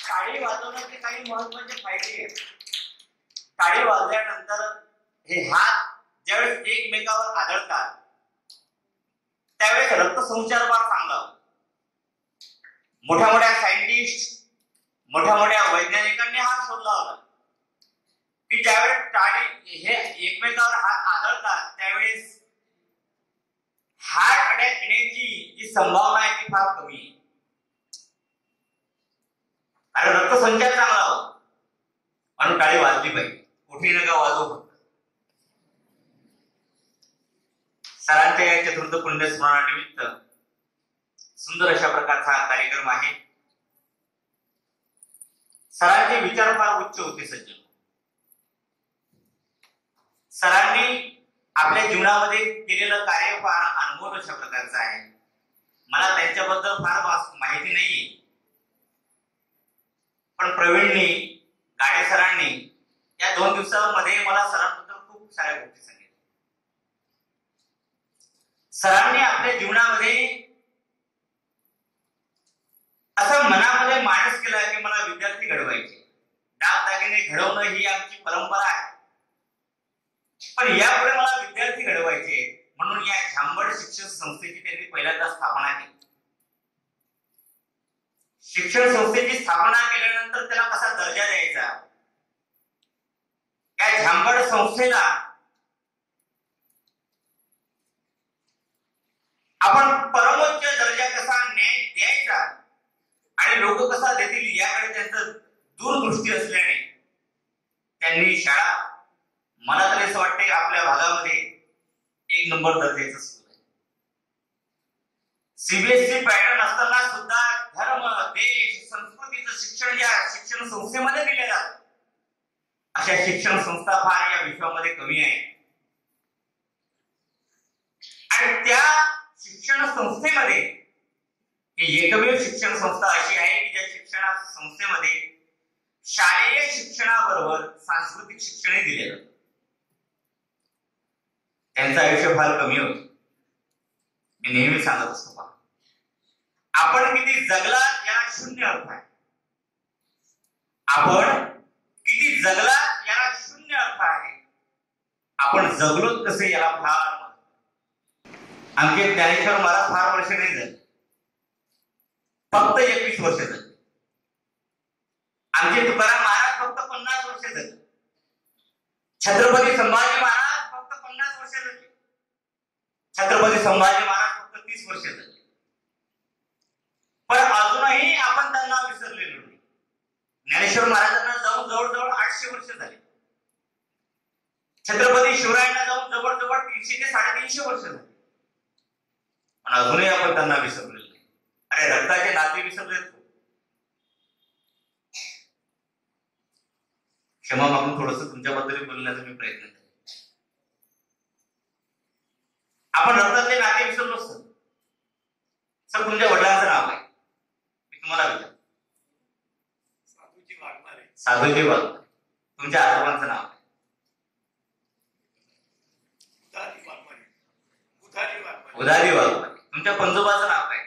S7: टाळी वाजवण्याचे काही महत्त्वाचे फायदे आहेत. टाळी वाजल्यानंतर हे हात ज्यावेळेस एकमेकावर आदळतात त्यावेळेस रक्तसंचार फार चांगला मोठ्या मोठ्या सायंटिस्ट मोठ्या मोठ्या वैज्ञानिकांनी हा शोधला होता. की ज्यावेळेस टाळी हे एकमेकावर हात आदळतात त्यावेळेस हार्ट अटॅक येण्याची जी संभावना आहे ती फार कमी आहे. आणि रक्तसंचार चांगला हो. म्हणून टाळी वाजली पाहिजे. कुठेही नका वाजवू सरांच्या या चतुर्थ पुण्य स्मरणानिमित्त सुंदर अशा प्रकारचा हा कार्यक्रम आहे. सरांचे विचार फार उच्च होते सज्जन. सरांनी आपल्या जीवनामध्ये केलेलं कार्य फार अनुभव अशा प्रकारचं आहे. मला त्यांच्याबद्दल फार माहिती नाहीये. पण प्रवीणनी गाडे सरांनी या दोन दिवसामध्ये मला सरांबद्दल खूप साऱ्या गोष्टी सांगितल्या. सरांनी आपल्या जीवनामध्ये असं मनामध्ये माणूस केला की मला विद्यार्थी घडवायचे. दागदागिने घडवणं ही आमची परंपरा आहे. पण यापुढे मला विद्यार्थी घडवायचे म्हणून या झांबड शिक्षण संस्थेची त्यांनी पहिल्यांदा स्थापना केली. शिक्षण संस्थेची स्थापना केल्यानंतर त्याला कसा दर्जा द्यायचा? या झांबड संस्थेला आपण परमोच्च दर्जा कसा न्याय द्यायचा? आणि लोक कसा देतील याकडे त्यांचं दूरदृष्टी असल्याने त्यांनी शाळा मला तरी असं वाटते आपल्या भागामध्ये एक नंबर दर्जाचं स्कूल आहे. सीबीएसई पॅटर्न असताना सुद्धा धर्म देश संस्कृतीचं शिक्षण या शिक्षण संस्थेमध्ये दिले जात. अशा शिक्षण संस्था फार या विश्वामध्ये कमी आहे आणि त्या शिक्षण संस्थेमध्ये ही एकमेव शिक्षण संस्था अशी आहे की ज्या शिक्षण संस्थेमध्ये शालेय शिक्षणाबरोबर सांस्कृतिक शिक्षणही दिले जातं त्यांचं आयुष्य फार कमी होत. मी नेहमी सांगत असतो पहा आपण किती जगला याला शून्य अर्थ आहे आपण किती जगला याला शून्य अर्थ आहे आपण जगलोत कसे याला फार महत्त्व आमचे ज्ञानेश्वर मला फार वर्ष नाही झाले. फक्त एकवीस वर्ष झाले. आमचे तुकाराम महाराज फक्त पन्नास वर्ष झाले. छत्रपती संभाजी महाराज फक्त पन्नास वर्ष झाले छत्रपती संभाजी महाराज फक्त तीस वर्ष झाले. पण अजूनही आपण त्यांना विसरलेलो नाही. ज्ञानेश्वर महाराजांना जाऊन जवळजवळ आठशे वर्ष झाले. छत्रपती शिवरायांना जाऊन जवळजवळ तीनशे ते साडेतीनशे वर्ष झाले. पण अजूनही आपण त्यांना विसरलेलो नाही. अरे रक्ताचे नाते विसरलेत क्षमा मागून थोडस तुमच्याबद्दल बोलण्याचा मी प्रयत्न आपण रक्तातले नाते विसरलो सर सर तुमच्या वडिलांचं नाव आहे मी तुम्हाला विचार
S4: साधूजी वागणारे
S7: साधूजी वाघ तुमच्या आजोबांचं नाव आहे
S4: उदारी वागणारे उदारी वागणारे
S7: उदारी वाघ तुमच्या पंजोबाचं नाव काय?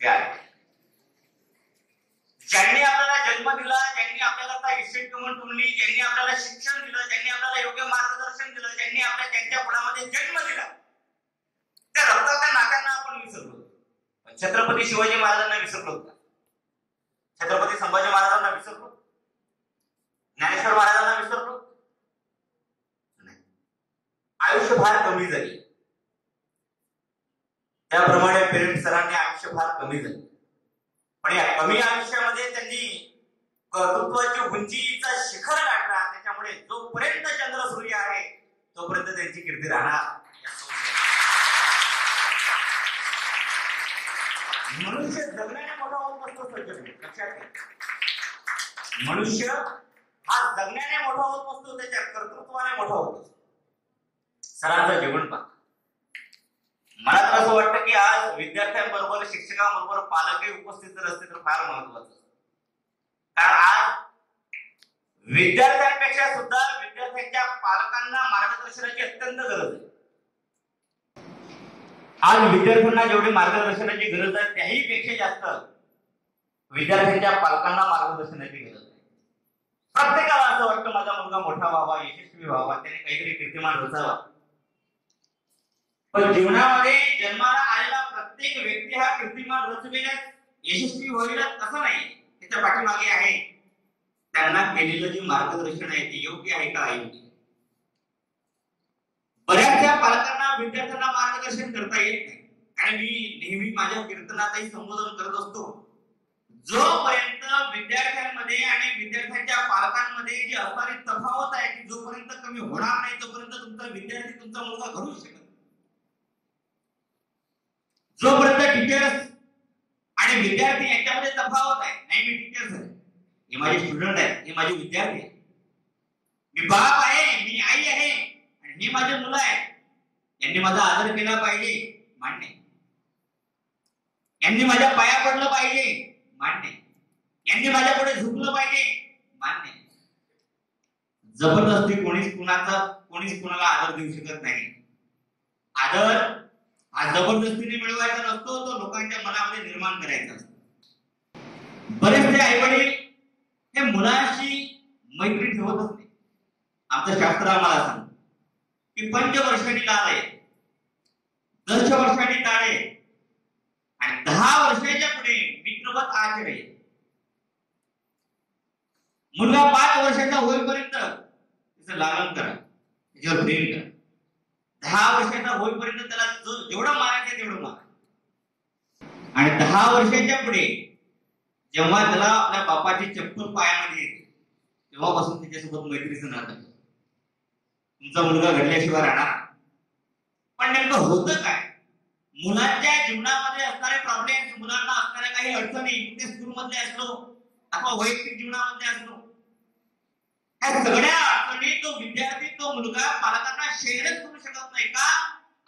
S7: ते आहे. ज्यांनी आपल्याला जन्म दिला ज्यांनी आपल्याला त्या इस्टेट टुमली ज्यांनी आपल्याला शिक्षण दिलं ज्यांनी आपल्याला योग्य मार्गदर्शन दिलं ज्यांनी आपल्या त्यांच्या कुणामध्ये जन्म दिला त्या रक्ताच्या नाकांना आपण विसरलो पण छत्रपती शिवाजी महाराजांना विसरलो का छत्रपती संभाजी महाराजांना विसरलो ज्ञानेश्वर महाराजांना विसरलो नाही. आयुष्य फार कमी झाली. त्याप्रमाणे पेरेंट सरांनी आयुष्य फार कमी झाले. पण या कमी आयुष्यामध्ये त्यांनी कर्तृत्वाची उंचीचा शिखर गाठला. त्याच्यामुळे जोपर्यंत चंद्र सूर्य आहे तोपर्यंत त्यांची कीर्ती राहणार. मनुष्य जगण्याने मोठा होत नसतो सज्जन. लक्षात घ्या मनुष्य हा जगण्याने मोठा होत नसतो त्याच्या कर्तृत्वाने मोठा होत असतो. सरांचं जीवन पाहतो मला तर असं वाटतं की आज विद्यार्थ्यांबरोबर शिक्षकांबरोबर पालकही उपस्थित जर असते तर फार महत्वाचं. कारण आज विद्यार्थ्यांपेक्षा सुद्धा विद्यार्थ्यांच्या पालकांना मार्गदर्शनाची अत्यंत गरज आहे. आज विद्यार्थ्यांना जेवढी मार्गदर्शनाची गरज आहे त्याही पेक्षा जास्त विद्यार्थ्यांच्या पालकांना मार्गदर्शनाची गरज आहे. प्रत्येकाला असं वाटतं माझा मुलगा मोठा व्हावा यशस्वी व्हावा त्याने काहीतरी कीर्तिमान रचावा. पण जीवनामध्ये जन्माला आलेला प्रत्येक व्यक्ती हा कीर्तिमान रचविण्यात यशस्वी होईलच असं नाही त्याच्या पाठीमागे आहे. त्यांना केलेलं जे मार्गदर्शन आहे ते योग्य आहे का? अयोग्य बऱ्याचशा पालकांना विद्यार्थ्यांना मार्गदर्शन करता येत नाही. आणि मी नेहमी माझ्या कीर्तनातही संबोधन करत असतो. जोपर्यंत विद्यार्थ्यांमध्ये आणि विद्यार्थ्यांच्या पालकांमध्ये जी असणारी तफावत आहे ती जोपर्यंत कमी होणार नाही तोपर्यंत तुमचा विद्यार्थी तुमचा मुलगा घडू शकत जोपर्यंत टीचर्स आणि विद्यार्थी यांच्यामध्ये तफावत आहे नाही मी टीचर्स आहे हे माझे स्टुडंट आहेत हे माझे विद्यार्थी आहेत. मी बाप आहे मी आई आहे आणि हे माझे मुलं आहेत. यांनी माझा आदर केला पाहिजे मान्य. यांनी माझ्या पाया पडलं पाहिजे मान्य. यांनी माझ्या पुढे झुकलं पाहिजे मान्य. जबरदस्ती कोणीच कुणाचा कोणीच कुणाला आदर देऊ शकत नाही. आदर हा जबरदस्तीने मिळवायचा नसतो तो लोकांच्या मनामध्ये निर्माण करायचा असतो. बरेचसे आई वडील हे मुलाशी मैत्री ठेवतच नाही. आमचं शास्त्र आम्हाला सांग की पंचवर्षांनी लाल आहे दश वर्षांनी टाळे आणि दहा वर्षाच्या पुढे मित्रवत आचरे मुलगा पाच वर्षाचा होईपर्यंत त्याचं लालन करा त्याच्यावर प्रेम करा. दहा वर्षाचा होईपर्यंत त्याला जेवढं मारायचं तेवढं मारा. आणि दहा वर्षाच्या पुढे जेव्हा त्याला आपल्या बापाची चप्पल पायामध्ये येते तेव्हापासून त्याच्यासोबत मैत्रीचं नातं तुमचा मुलगा घडल्याशिवाय राहणार पण नेमकं होतं काय? मुलांच्या जीवनामध्ये असणारे प्रॉब्लेम मुलांना असणाऱ्या काही अडचणी ते स्कूलमधले असलो अथवा वैयक्तिक जीवनामध्ये असलो या सगळ्या अडचणी तो विद्यार्थी तो मुलगा पालकांना शेअरच करू शकत नाही का?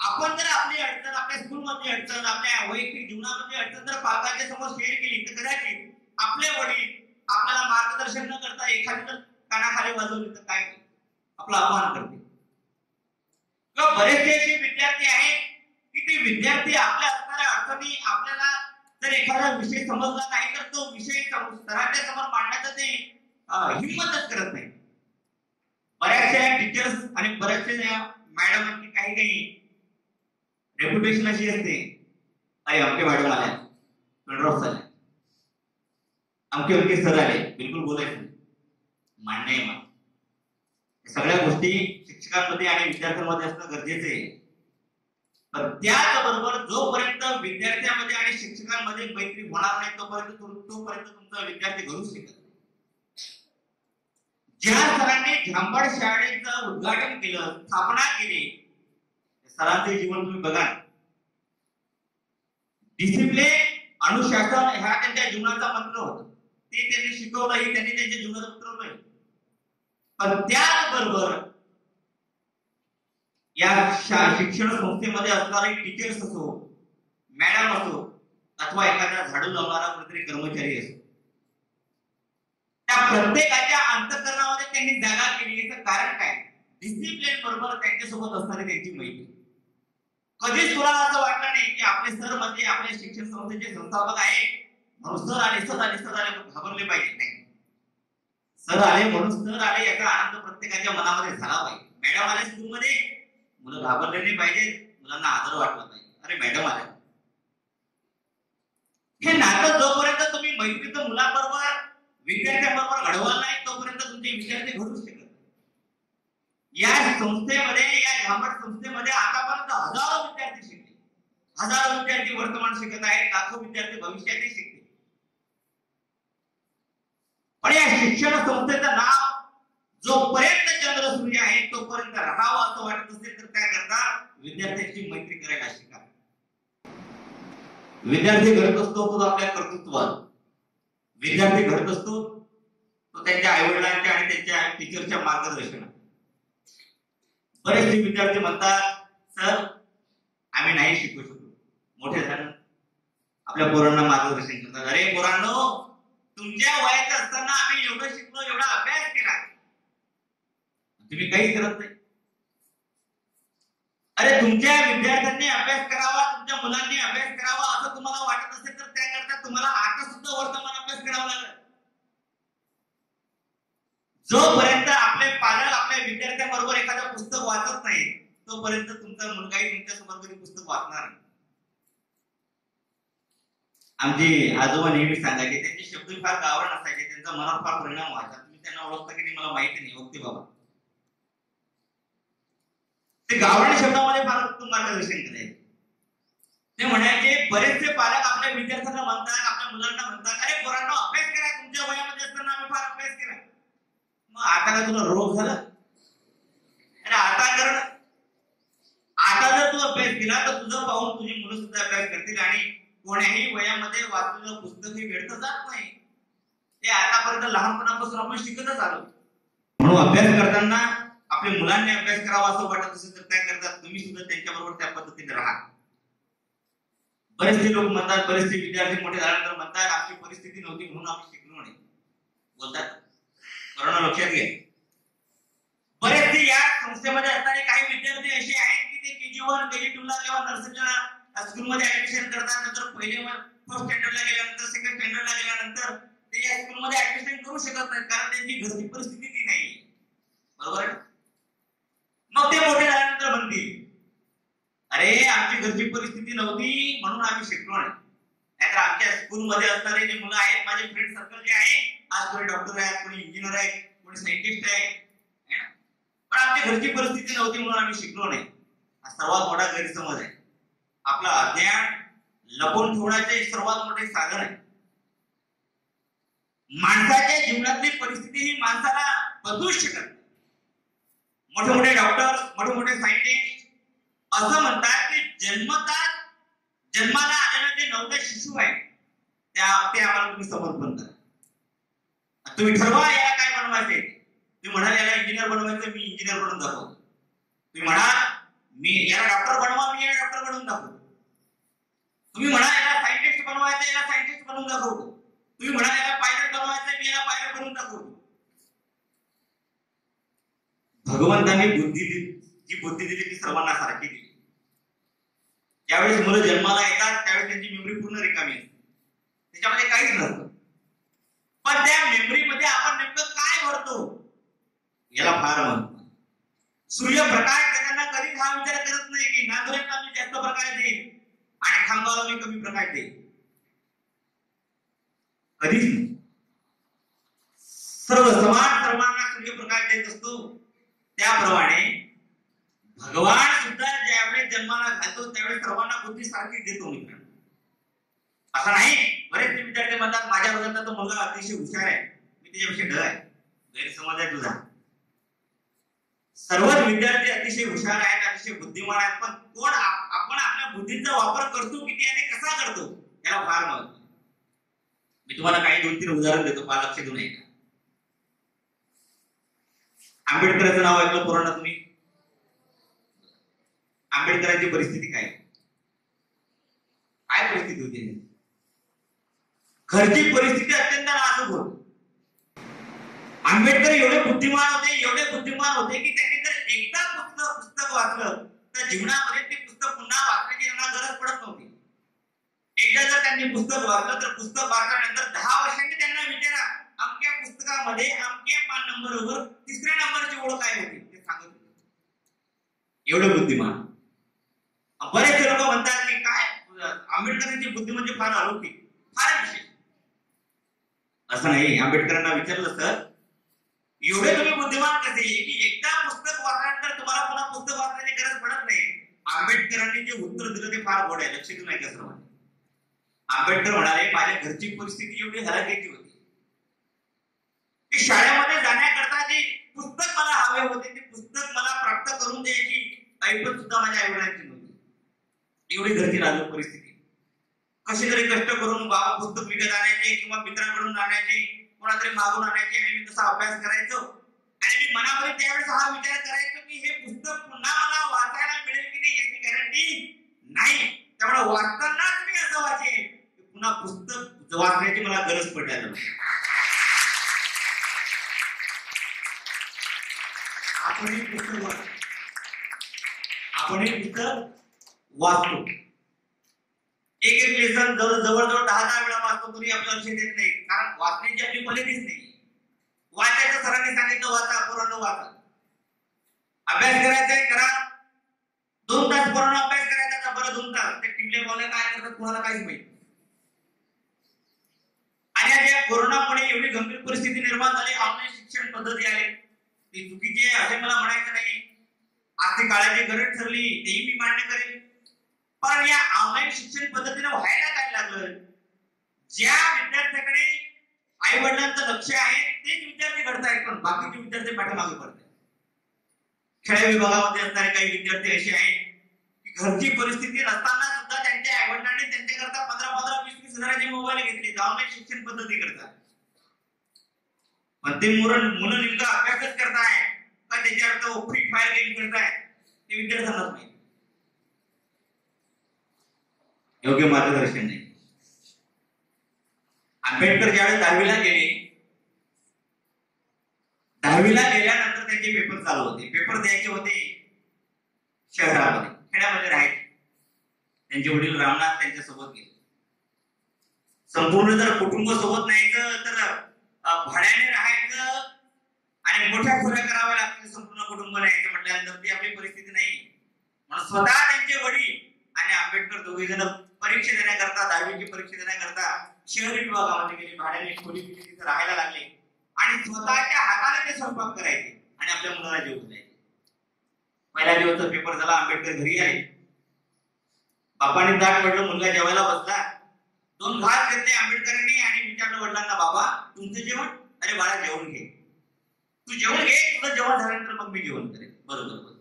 S7: आपण जर आपली अडचण आपल्या स्कूलमधली अडचण आपल्या वैयक्तिक जीवनामधली अडचण जर पालकांच्या समोर शेअर केली तर कदाचित आपले वडील आपल्याला मार्गदर्शन न करता एखादी जर कानाखाली वाजवली तर काय? आपला अपमान करते किंवा बरेचसे असे विद्यार्थी आहेत की ते विद्यार्थी आपल्या असणाऱ्या अडचणी आपल्याला जर एखादा विषय समजला नाही तर तो विषय सम- सरांच्या समोर मांडण्याचा ते हिंमतच करत नाही बऱ्याचशा टीचर्स आणि बऱ्याचशा मॅडमांची काही काही रेप्युटेशन अशी असते. अरे अमके मॅडम आल्या. पेट्रोल झाल्या अमके अमके सर आले. बिलकुल बोलायचं मान्य आहे मला. सगळ्या गोष्टी शिक्षकांमध्ये आणि विद्यार्थ्यांमध्ये असणं गरजेचं आहे. पण त्याचबरोबर जोपर्यंत विद्यार्थ्यांमध्ये आणि शिक्षकांमध्ये मैत्री होणार नाही तोपर्यंत तोपर्यंत तुमचा विद्यार्थी घडू शकत ज्या सरांनी झांबड शाळेचं उद्घाटन केलं स्थापना केली सरांचे जीवन तुम्ही बघा डिसिप्लिन अनुशासन ह्या त्यांच्या जीवनाचा मंत्र होता. ते त्यांनी शिकवलं हे त्यांनी त्यांच्या जीवनात उतरवलंय पण त्याचबरोबर या शा- शिक्षण संस्थेमध्ये असणारे टीचर्स असो मॅडम असो अथवा एखादा झाडू लावणारा कोणतरी कर्मचारी असो त्या प्रत्येकाच्या अंतकरणामध्ये त्यांनी जागा केली याचं कारण काय? डिसिप्लिन बरोबर त्यांच्यासोबत असणारी त्यांची मैत्री. कधीच तुला असं वाटलं नाही की आपले सर म्हणजे आपले शिक्षण संस्थेचे संस्थापक आहे. म्हणून सर आले सर आले सर आले घाबरले पाहिजे नाही. सर आले म्हणून सर आले याचा आनंद प्रत्येकाच्या मनामध्ये झाला पाहिजे. मॅडम आले स्कूलमध्ये मुलं घाबरले नाही पाहिजे मुलांना आदर वाटला पाहिजे. अरे मॅडम आले. हे नातं जोपर्यंत तुम्ही मैत्रीचं मुलाबरोबर विद्यार्थ्यांबरोबर घडवाल नाही तोपर्यंत तुमचे विद्यार्थी घडू शकत नाही. या संस्थेमध्ये या झांबड संस्थेमध्ये आतापर्यंत हजारो विद्यार्थी शिकले. हजारो विद्यार्थी वर्तमान शिकत आहेत लाखो विद्यार्थी भविष्यातही शिकले पण या शिक्षण संस्थेचं नाव जोपर्यंत चंद्र सूर्य आहे तोपर्यंत राहावं असं वाटत असेल तर काय करता विद्यार्थ्यांची मैत्री करायला शिका विद्यार्थी घडत असतो तो आपल्या कर्तृत्वात. विद्यार्थी घडत असतो तो त्यांच्या आई वडिलांच्या आणि त्यांच्या टीचरच्या मार्गदर्शनात. बरेचसे विद्यार्थी म्हणतात सर आम्ही नाही शिकू शकतो मोठे झालं. आपल्या पोरांना मार्गदर्शन करतात. अरे पोरांनो तुमच्या वयात असताना आम्ही एवढं शिकलो एवढा अभ्यास केला. तुम्ही काही करत नाही. अरे तुमच्या विद्यार्थ्यांनी अभ्यास करावा तुमच्या मुलांनी अभ्यास करावा असं तुम्हाला वाटत असेल तर त्याकरता तुम्हाला आता सुद्धा वर्तमान अभ्यास करावा लागेल. जोपर्यंत आपले पालक आपल्या विद्यार्थ्यांबरोबर एखादं पुस्तक वाचत नाही तोपर्यंत तुमचा मुलगाही तुमच्यासोबत कधी पुस्तक वाचणार नाही. आमचे आजोबा नेहमी सांगायचे त्यांचे शब्द फार गावड नसायचे त्यांचा मनावर फार परिणाम व्हायचा. तुम्ही त्यांना ओळखता की नाही मला माहिती नाही ओके बाबा. ते गावरान शब्दामध्ये फार उत्तम मार्गदर्शन करायचे ते म्हणायचे बरेचसे पालक आपल्या विद्यार्थ्यांना म्हणतात आपल्या मुलांना म्हणतात अरे पोरांना अभ्यास करा तुमच्या वयामध्ये असताना आम्ही फार अभ्यास केला. मग आता का तुला रोग झाला? अरे आता कर आता जर तू अभ्यास केला तर तुझं पाहून तुझी मुलं सुद्धा अभ्यास करतील आणि कोण्याही वयामध्ये वाचलेलं पुस्तक हे व्यर्थ जात नाही. ते आतापर्यंत लहानपणापासून आपण शिकतच आलो. म्हणून अभ्यास करताना आपल्या मुलांनी अभ्यास करावा असं वाटत असेल तर काय करतात? तुम्ही सुद्धा त्यांच्याबरोबर त्या पद्धतीने राहा. बरेचसे लोक म्हणतात बरेचसे विद्यार्थी मोठे झाल्यानंतर म्हणतात आमची परिस्थिती नव्हती म्हणून आम्ही शिकलो नाही. बोलतात. करोना लक्षात घ्या. बरेचसे या संस्थेमध्ये असणारे काही विद्यार्थी असे आहेत की ते केजी वन केजी टू ला किंवा नर्सरीला स्कूलमध्ये ऍडमिशन करतात नंतर पहिले फर्स्ट स्टँडर्डला गेल्यानंतर सेकंड स्टँडर्डला गेल्यानंतर ते या स्कूलमध्ये ऍडमिशन करू शकत नाहीत कारण त्यांची घरची परिस्थिती ती नाही बरोबर आहे? मग ते मोठे झाल्यानंतर बनतील. अरे आमची घरची परिस्थिती नव्हती म्हणून आम्ही शिकलो नाही. नाहीतर आमच्या स्कूलमध्ये असणारे जे मुलं आहेत माझे फ्रेंड सर्कल जे आहे आज कोणी डॉक्टर आहे कोणी इंजिनियर आहे कोणी सायंटिस्ट आहे ना? पण आमच्या घरची परिस्थिती नव्हती म्हणून आम्ही शिकलो नाही. हा सर्वात मोठा गैरसमज आहे. आपला अज्ञान लपवून ठेवण्याचे सर्वात मोठे साधन आहे. माणसाच्या जीवनातली परिस्थिती ही माणसाला बदलूच शकत मोठे मोठे डॉक्टर मोठे मोठे सायंटिस्ट असं म्हणतात की जन्मतात जन्माला आलेलं जे नवजात शिशु आहे त्या ते आम्हाला तुम्ही समर्पण करा. तुम्ही ठरवा याला काय बनवायचे तुम्ही म्हणाल याला इंजिनियर बनवायचं मी इंजिनियर बनवून दाखवतो. तुम्ही म्हणा मी याला डॉक्टर बनवा मी याला डॉक्टर बनवून दाखवतो. तुम्ही म्हणा याला सायंटिस्ट बनवायचं याला सायंटिस्ट बनवून दाखवतो. तुम्ही म्हणा याला पायलट बनवायचं मी याला पायलट बनवून दाखवतो. भगवंतांनी बुद्धी दिली. जी बुद्धी दिली ती सर्वांना सारखी दिली. ज्यावेळेस मुलं जन्माला येतात त्यावेळेस त्यांची मेमरी पूर्ण रिकामी असते. त्याच्यामध्ये काहीच नसतं. पण त्या मेमरीमध्ये आपण नेमकं काय भरतो? याला फार म्हणतो सूर्यप्रकाश देताना कधीच हा विचार करत नाही की नांदुरेला मी जास्त प्रकाश देईन आणि खांबाला मी कमी प्रकाश देईन. कधीच नाही. सर्व समान सर्वांना सूर्यप्रकाश देत असतो. त्याप्रमाणे भगवान सुद्धा ज्यावेळेस जन्माला घालतो त्यावेळेस सर्वांना बुद्धी सारखी देतो मित्रांनो. असं नाही. बरेच विद्यार्थी म्हणतात माझ्या बदलता तो मुलगा अतिशय हुशार आहे. मी त्याच्यापेक्षा डर आहे. गैरसमज आहे तुझा. सर्वच विद्यार्थी अतिशय हुशार आहेत अतिशय बुद्धिमान आहेत पण कोण आपण आपल्या बुद्धीचा वापर करतो किती आणि कसा करतो याला फार महत्त्व मी तुम्हाला काही दोन तीन उदाहरण देतो फार लक्ष देऊन ऐका आंबेडकरांचं नाव ऐकलं पुराणा तुम्ही? आंबेडकरांची परिस्थिती काय? काय परिस्थिती होती? घरची परिस्थिती अत्यंत नाजूक होती. आंबेडकर एवढे बुद्धिमान होते एवढे बुद्धिमान होते की त्यांनी जर एकदा पुस्तक पुस्तक वाचलं तर जीवनामध्ये ते पुस्तक पुन्हा वाचण्याची त्यांना गरज पडत नव्हती. एकदा जर त्यांनी पुस्तक वाचलं तर पुस्तक वाचल्यानंतर दहा वर्षांनी त्यांना विचारा अमक्या पुस्तकामध्ये अमक्या पान नंबरवर तिसऱ्या नंबरची ओळख काय होती. ते सांगत होते एवढे बुद्धिमान. बरेचसे लोक म्हणतात की काय? आंबेडकरांची बुद्धी म्हणजे फार अलौकिक फार विशेष. असं नाही. आंबेडकरांना विचारलं तर एवढे तुम्ही बुद्धिमान कसे? की एकदा पुस्तक वाचल्यानंतर तुम्हाला पुन्हा पुस्तक वाचण्याची गरज पडत नाही. आंबेडकरांनी जे उत्तर दिलं ते फार गोड आहे. लक्ष देऊ नये का सर्वांनी आंबेडकर म्हणाले माझ्या घरची परिस्थिती एवढी हलाखीची होती. की शाळेमध्ये जाण्याकरता जे पुस्तक मला हवे होते ते पुस्तक मला प्राप्त करून द्यायची ऐपत सुद्धा माझ्या आईवडिलांची नव्हती. एवढी घरची नाजूक परिस्थिती. कशी तरी कष्ट करून बाबा पुस्तक विकत आणायचे किंवा मित्रांकडून आणायचे कोणातरी मागून आणायचे आणि मी तसा अभ्यास करायचो. आणि मी मनामध्ये त्यावेळेस हा विचार करायचो की हे पुस्तक पुन्हा मला वाचायला मिळेल की नाही याची गॅरंटी नाही. त्यामुळे वाचतानाच मी असं वाचेन. पुन्हा पुस्तक वाचण्याची मला गरज आपण आपणही पुस्तक वाच आपणही पुस्तक वाचतो. एक एक लेसन जवळ जवळजवळ दहा दहा वेळा वाचतो तरी आपल्याला लक्ष देत नाही. कारण वाचण्याची आपली क्वालिटीच नाही. वाचायचं सरांनी सांगितलं वाचा पोरांनो वाचा. अभ्यास करायचा करा. दोन तास पोरांनो अभ्यास करायचा का बरं दोन तास. ते टिपले पावले काय करतात कोणाला काहीच माहीत आणि आता कोरोनामुळे एवढी गंभीर परिस्थिती निर्माण झाली ऑनलाईन शिक्षण पद्धती आहे ती चुकीची आहे असे मला म्हणायचं नाही. आज ती काळाची गरज ठरली तेही मी मान्य करेन. पण या ऑनलाईन शिक्षण पद्धतीने व्हायला काय लागलं? ज्या विद्यार्थ्याकडे आई वडिलांचं लक्ष आहे तेच विद्यार्थी घडतायत पण बाकीचे विद्यार्थी पाठीमागे पडतात खेड्या विभागामध्ये असणारे काही विद्यार्थी असे आहेत की घरची परिस्थिती नसताना सुद्धा त्यांच्या आई वडिलांनी त्यांच्याकरता पंधरा पंधरा वीस वीस हजाराचे मोबाईल घेतले. ऑनलाईन शिक्षण पद्धती करतात. पण ते मुलं मुलं नेमका अभ्यासच करताय. का त्याच्यावर फ्री फायर गेम करताय. ते विद्यार्थ्यांनाच माहिती योग्य मार्गदर्शन नाही. आंबेडकर ज्यावेळेस दहावीला गेले दहावीला गेल्यानंतर त्यांचे पेपर चालू होते. पेपर द्यायचे होते शहरामध्ये खेड्यामध्ये राहायचे. त्यांचे वडील रामनाथ त्यांच्यासोबत गेले. संपूर्ण जर कुटुंब सोबत नाही तर भाड्याने राहायचं आणि मोठ्या खोल्या कराव्या लागतील संपूर्ण कुटुंब न्यायचं म्हटल्यानंतर ती आपली परिस्थिती नाही. म्हणून स्वतः त्यांचे वडील आणि आंबेडकर दोघे जण परीक्षा देण्याकरता दहावीची परीक्षा देण्याकरता शहरी विभागामध्ये गेले. भाड्याने खोली तिथे राहायला लागले. आणि स्वतःच्या हाताने ते स्वयंपाक करायचे आणि आपल्या मुलाला जेवून द्यायचे. पहिल्या दिवस पेपर झाला आंबेडकर घरी आले. बापाने दाट पडलं मुलगा जेवायला बसला. दोन घास घेतले आंबेडकरांनी आणि विचारलं वडिलांना बाबा तुमचं जेवण? अरे बाळा जेवण घे. तू जेवण घे तुझं जेवण झाल्यानंतर मग मी जेवण करेन. बरोबर बरोबर.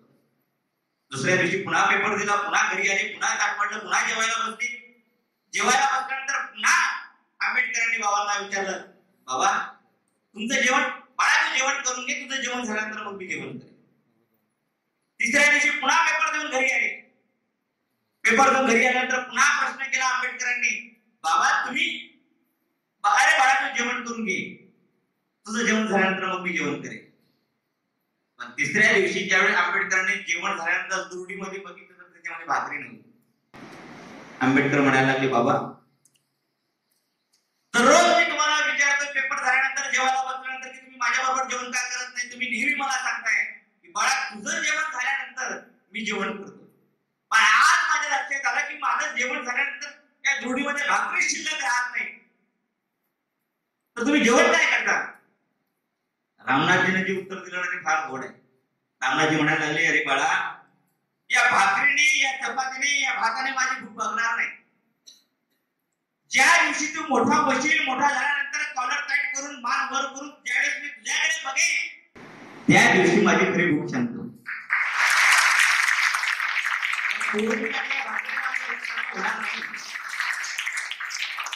S7: दुसऱ्या दिवशी पुन्हा पेपर दिला पुन्हा घरी आले पुन्हा ताट पडलं पुन्हा जेवायला बसली. जेवायला बसल्यानंतर पुन्हा आंबेडकरांनी बाबांना विचारलं बाबा तुमचं जेवण? बाळा तू जेवण करून घे तुझं जेवण झाल्यानंतर मग मी जेवण करेन. तिसऱ्या दिवशी पुन्हा पेपर देऊन घरी आले. पेपर देऊन घरी आल्यानंतर पुन्हा प्रश्न केला आंबेडकरांनी बाबा तुम्ही अरे बाळा तू जेवण करून घे. तुझं जेवण झाल्यानंतर मग मी जेवण करेन. पण तिसऱ्या दिवशी ज्यावेळी आंबेडकरांनी जेवण झाल्यानंतर दुर्डीमध्ये बघितलं तर त्याच्यामध्ये भाकरी नव्हती. आंबेडकर म्हणायला लागले बाबा दररोज मी तुम्हाला विचारतो पेपर झाल्यानंतर जेवायला बसल्यानंतर की तुम्ही माझ्या बरोबर जेवण का करत नाही? तुम्ही नेहमी मला सांगताय की बाळा तुझं जेवण झाल्यानंतर मी जेवण करतो. पण आज माझ्या लक्षात आलं की माझं जेवण झाल्यानंतर त्या जोडीमध्ये भाकरी शिल्लक राहत नाही. तर तुम्ही जेवण काय करता? रामनाथजीने जे उत्तर दिलं ना ते फार गोड आहे. रामनाथजी म्हणायला लागले अरे बाळा या भाकरीने या चपातीने या भाताने माझी भूक भागणार नाही. ज्या दिवशी तू मोठा बशील मोठा झाल्यानंतर कॉलर टाईट करून मान वर करून ज्यावेळेस मी तुझ्याकडे बघेन त्या दिवशी माझी खरी भूक शांत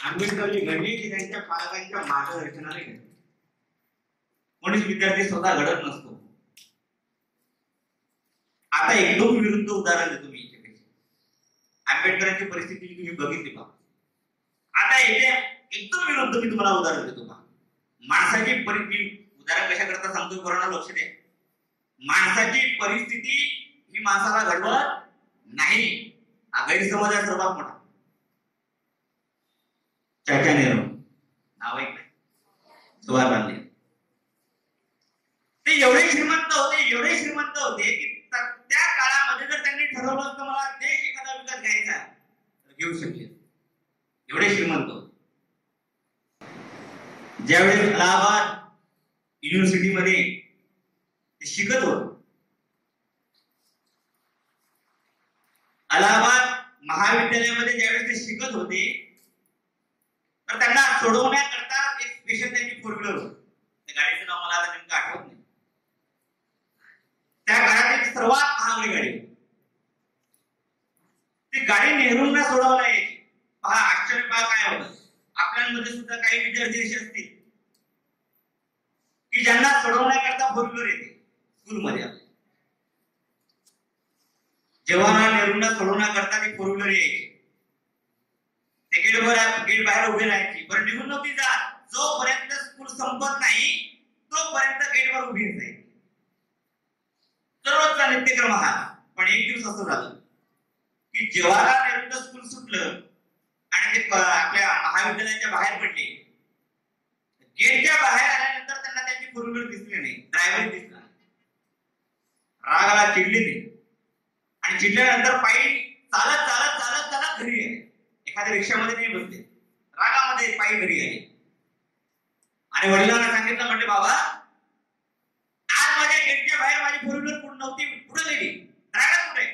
S7: होईल. आंबेडकरजी घडली की त्यांच्या पालकांच्या मार्गदर्शनाने घडली कोणीच विद्यार्थी स्वतः घडत नसतो. आता एकदम विरुद्ध उदाहरण देतो मी आंबेडकरांची परिस्थिती तुम्ही बघितली पहा. आता याच्या एकदम विरुद्ध मी तुम्हाला उदाहरण देतो पहा. माणसाची परिस्थिती उदाहरण कशा करता सांगतो कोरोना लक्ष द्या. माणसाची परिस्थिती ही माणसाला घडवत नाही. हा गैरसमज आहे सर्वात मोठा. चाचा नेहरू नाव जवाहरलाल नेहरू ते एवढे श्रीमंत होते एवढे श्रीमंत होते की त्या काळामध्ये जर त्यांनी ठरवलं असतं मला देश एखादा विकत घ्यायचा तर घेऊ शकले. एवढे श्रीमंत होते. ज्यावेळेस अलाहाबाद युनिव्हर्सिटीमध्ये ते शिकत होते अलाहाबाद महाविद्यालयामध्ये ज्यावेळेस ते शिकत होते तर त्यांना सोडवण्याकरता एक स्पेशल त्यांची फोर व्हीलर होती. त्या गाडीचं नाव मला आता नेमकं आठवत नाही. त्या काळात सर्वात महागडी गाडी ती गाडी नेहरूंना सोडवला यायची. पहा आश्चर्य पहा काय होतं. आपल्यामध्ये सुद्धा काही विद्यार्थी असे असतील की ज्यांना सोडवण्याकरता फोर व्हीलर येते स्कूलमध्ये जवाहरलाल नेहरूंना सोडवण्याकरता ती फोर व्हीलर यायची म्हणजे ते गेटवर गेट बाहेर उभे राहायची. पण निघून नव्हती जात जोपर्यंत स्कूल संपत नाही तोपर्यंत गेटवर उभी जाईल दररोजचा नित्यक्रम हा. पण एक दिवस असं झालं की जवाहरलाल नेहरूंचं स्कूल सुटलं आणि ते आपल्या महाविद्यालयाच्या बाहेर पडले गेटच्या बाहेर आल्यानंतर त्यांना त्यांची फोर व्हीलर दिसली नाही ड्रायव्हर दिसला नाही. रागाला चिडली ते आणि चिडल्यानंतर पायी चालत चालत चालत चालत घरी आले. एखाद्या रिक्षामध्ये नाही बसले. रागामध्ये पायी घरी आली. आणि वडिलांना सांगितलं म्हणजे बाबा आज माझ्या गेटच्या बाहेर माझी फोर व्हीलर कुठं नव्हती पुढे गेली. ड्रायव्हर कुठे?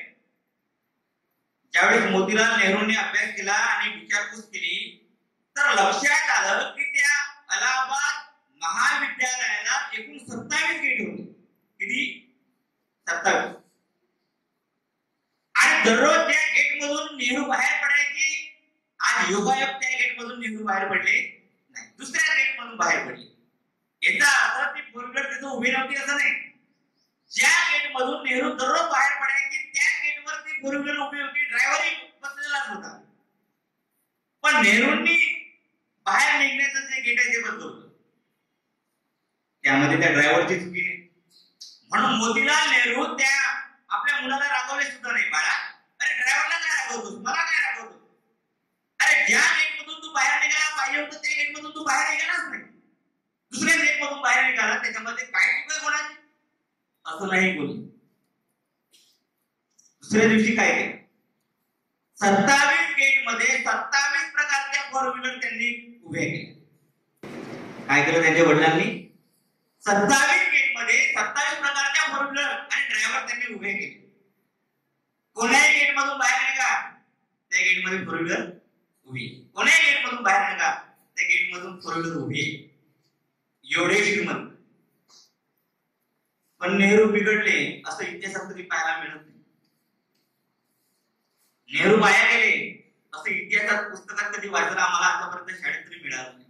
S7: ज्यावेळेस मोतीलाल नेहरूंनी अभ्यास केला आणि विचारपूस केली तर लक्षात आलं की त्या अलाहाबाद महाविद्यालयाला एकूण सत्तावीस गेट होते. किती? सत्तावीस. आणि दररोज त्या गेट मधून नेहरू बाहेर पडायचे आज योगायोग त्या गेट मधून नेहरू बाहेर पडले नाही. दुसऱ्या गेट मधून बाहेर पडले. याचा अर्थ ती फोर व्हीलर तिथं उभी नव्हती असं नाही. ज्या गेट मधून नेहरू दररोज बाहेर पडायचे त्या गेटवर ती फोर व्हीलर उभी होती. ड्रायव्हरही बसलेलाच होता. पण नेहरूंनी बाहेर निघण्याचं जे गेट आहे ते बंद होत. त्यामध्ये त्या ड्रायव्हरची चुकी नाही. म्हणून मोतीलाल नेहरू त्या आपल्या मुलाला रागवले सुद्धा नाही बाळा. अरे ड्रायव्हरला काय रागवतोस? मला काय रागवतो अरे ज्या गेट मधून तू बाहेर निघायला पाहिजे होतं त्या गेट मधून तू बाहेर निघालाच नाही. दुसऱ्या गेट मधून बाहेर निघाला त्याच्यामध्ये काय चुकलं कोणाची? असं नाही बोलली दुसऱ्या दिवशी काय केलं? सत्तावीस गेटमध्ये सत्तावीस प्रकारच्या फोर व्हीलर त्यांनी उभ्या केल्या काय केलं त्यांच्या वडिलांनी? सत्तावीस गेटमध्ये सत्तावीस प्रकारच्या फोर व्हीलर आणि ड्रायव्हर त्यांनी उभे केले. कोणत्याही गेट मधून बाहेर निघा. त्या गेटमध्ये फोर व्हीलर उभी. आहे. गेट मधून बाहेर निघा त्या गेट मधून फोर व्हीलर उभी. आहे एवढे श्रीमंत. पण नेहरू बिघडले असं इतिहासात कधी पाहायला मिळत नाही. नेहरू वाया गेले असं इतिहासात पुस्तकात कधी वाचलं आम्हाला आतापर्यंत शाळेत तरी मिळालं नाही.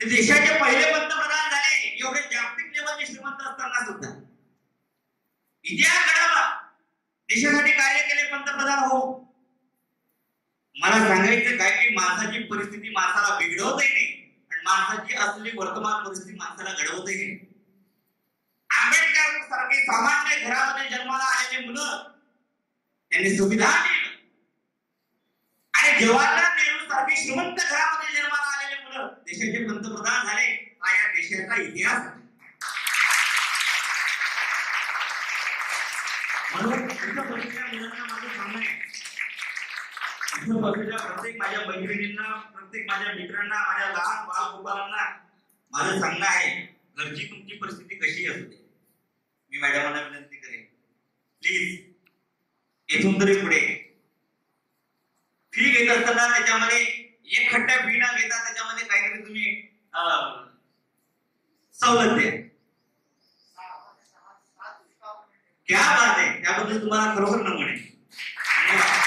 S7: ते देशाचे पहिले पंतप्रधान झाले एवढे जागतिक लेवलचे श्रीमंत असताना सुद्धा. इतिहास घडावा. देशासाठी कार्य केले पंतप्रधान हो. मला सांगायचं काय की माणसाची परिस्थिती माणसाला बिघडवतही नाही. आणि माणसाची असलेली वर्तमान परिस्थिती माणसाला घडवतही नाही. आंबेडकर सारखे सामान्य घरामध्ये जन्माला आलेले मुलं त्यांनी संविधान लिहिलं. आणि जवाहरलाल नेहरू सारखे श्रीमंत घरामध्ये जन्माला आलेले मुलं देशाचे पंतप्रधान झाले. हा या देशाचा इतिहास म्हणून मुलांना इथं प्रत्येक माझ्या मैत्रिणींना प्रत्येक माझ्या मित्रांना माझ्या लहान बालगोपालांना माझं सांगणं आहे घरची तुमची परिस्थिती कशी असू दे. मी मॅडमांना विनंती करेन. प्लीज येथून तरी पुढे. फी घेत असताना त्याच्यामध्ये एक खट्ट्या फी न घेता त्याच्यामध्ये काहीतरी तुम्ही सवलत द्या. क्या बात आहे. त्याबद्दल तुम्हाला खरोखर नमन आहे धन्यवाद.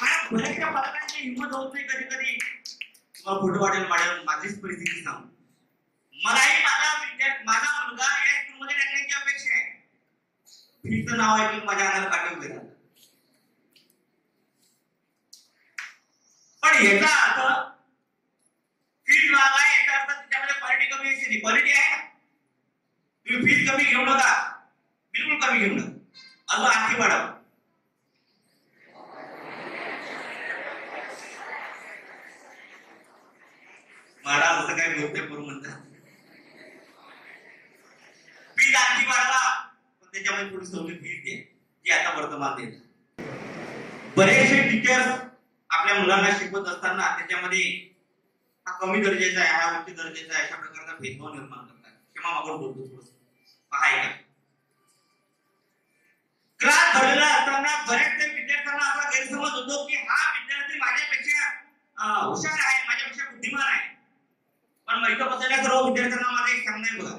S7: कारण बऱ्याचशा पालकांची हिंमत होत नाही कधी कधी तुम्हाला खोटं वाटेल मॅडम माझीच परिस्थिती सांग. मलाही माझा विद्यार्थी माझा मुलगा या स्कूलमध्ये टाकण्याची अपेक्षा आहे. फीचं नाव ऐकून माझ्या अंगाला पाठवून देतात. पण याचा अर्थ फीज महाग आहे याचा अर्थ त्याच्यामध्ये क्वालिटी कमी असेल नाही क्वालिटी आहे. तुम्ही फीज कमी घेऊ नका. बिलकुल कमी घेऊ नका. अजून आणखी वाढवा. महाराज असं काय बोलते करू म्हणतात? फीज आणखी वाढला पण त्याच्यामध्ये थोडी सवलत मिळते जी आता वर्तमान देत. बरेचसे टीचर्स आपल्या मुलांना शिकवत असताना त्याच्यामध्ये हा कमी दर्जाचा आहे हा उच्च दर्जाचा आहे अशा प्रकारचा भेदभाव निर्माण करतात. क्षमा मागून बोलतो थोडस. पहा का क्लास भरलेला असताना बऱ्याचशा विद्यार्थ्यांना असा गैरसमज होतो की हा विद्यार्थी माझ्यापेक्षा हुशार आहे माझ्यापेक्षा बुद्धिमान आहे पण मग इथं बसलेल्या सर्व हो विद्यार्थ्यांना माझं एक सांगणं आहे बघा.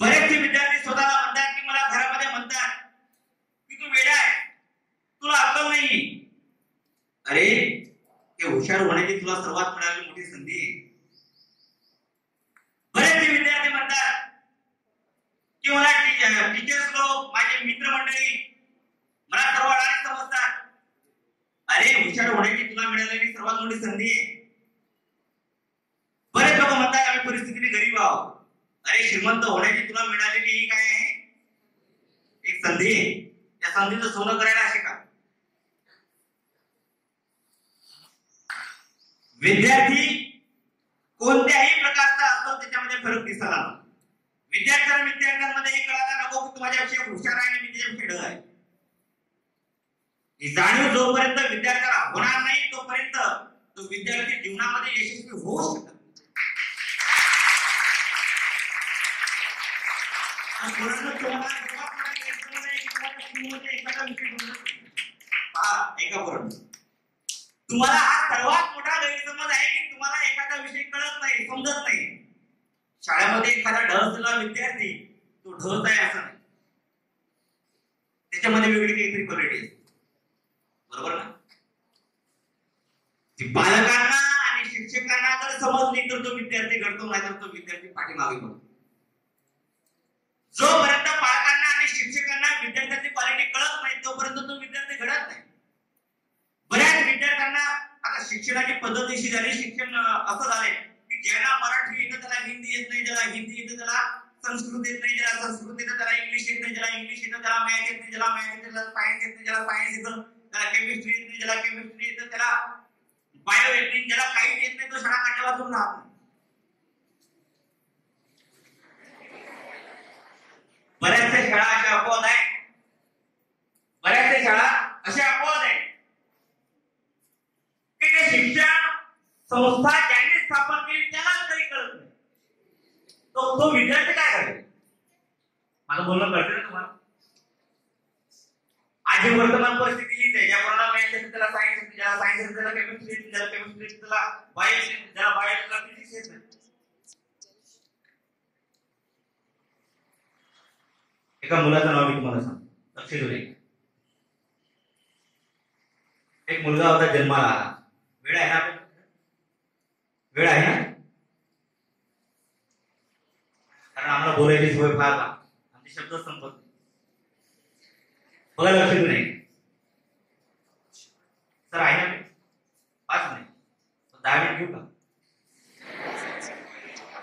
S7: बरेचसे विद्यार्थी स्वतःला म्हणतात की मला घरामध्ये म्हणतात की तू वेडा आहे तुला अक्कल नाही अरे ते हुशार होण्याची तुला सर्वात मिळाली मोठी संधी बरेचसे विद्यार्थी म्हणतात की मला टीचर्स लोक माझे मित्रमंडळी मला सर्व अडाणी समजतात. अरे हुशार होण्याची तुला मिळालेली सर्वात मोठी संधी आहे. बरेच मत आहे आम्ही परिस्थितीने गरीब आहोत. अरे श्रीमंत होण्याची तुला मिळालेली ही काय आहे? एक संधी आहे. त्या संधीचं सोनं करायला असे का? विद्यार्थी कोणत्याही प्रकारचा असतो त्याच्यामध्ये फरक दिसायला नको. विद्यार्थ्यांना विद्यार्थ्यांमध्ये हे कळायला नको की तू माझ्यापेक्षा हुशार आहे आणि मी तुझ्यापेक्षा ढग आहे. ही जाणीव जोपर्यंत विद्यार्थ्याला होणार नाही तोपर्यंत तो विद्यार्थी जीवनामध्ये यशस्वी होऊ शकत नाही. आणि पोरांनो, तुम्हाला जेव्हा तुम्हाला गैरसमज आहे की तुम्हाला स्कूलमध्ये एखादा विषय समजत नाही. पहा, ऐका पोरांनो. तुम्हाला हा सर्वात मोठा गैरसमज आहे की तुम्हाला एखादा विषय कळत नाही समजत नाही. शाळेमध्ये एखादा ढळसला विद्यार्थी तो ढळत आहे असं. नाही त्याच्यामध्ये वेगळी काहीतरी क्वालिटी बरोबर ना? ती पालकांना आणि शिक्षकांना जर समजली तर तो विद्यार्थी घडतो नाही तर तो विद्यार्थी पाठीमागे पडतो. जोपर्यंत पालकांना आणि शिक्षकांना विद्यार्थ्यांची क्वालिटी कळत नाही तोपर्यंत तो विद्यार्थी घडत नाही. बऱ्याच विद्यार्थ्यांना आता शिक्षणाची पद्धतीशी झाली शिक्षण असं झालंय की ज्यांना मराठी येतं त्याला हिंदी येत नाही ज्याला हिंदी येतं त्याला संस्कृत येत नाही ज्याला संस्कृत येतं त्याला इंग्लिश येत नाही ज्याला इंग्लिश येतं त्याला मॅथ येत नाही ज्याला मॅथ येत त्याला सायन्स येत नाही ज्याला सायन्स येतं त्याला केमिस्ट्री येत नाही ज्याला केमिस्ट्री येतं त्याला बायो येत नाही ज्याला काहीच येत नाही तो शाळा काढल्या वाचून राहत नाही. बऱ्याचशा शाळा अशा अपवाद आहे बऱ्याचशा शाळा अशा अपवाद आहे की ते शिक्षण संस्था ज्यांनी स्थापन केली त्यालाच काही कळत नाही. तो तो विद्यार्थी काय करेल मला बोलणं कळतं ना तुम्हाला? आज वर्तमान परिस्थिती हीच आहे. ज्या कोणाला मॅथ त्याला सायन्स त्याला सायन्स त्याला केमिस्ट्री त्याला केमिस्ट्री त्याला बायो येते ज्याला बायो येते त्याला फिजिक्स येत नाही एका मुलाचं नाव मी तुम्हाला सांगतो. लक्ष देऊ एक मुलगा होता जन्माला. आला वेळ आहे ना वेळ आहे ना? कारण आम्हाला बोलायची सवय फार आमचे शब्द संपत बघा लक्ष देऊ नये. सर आहे ना? पाच नाही दहा मिनिट घेऊ का?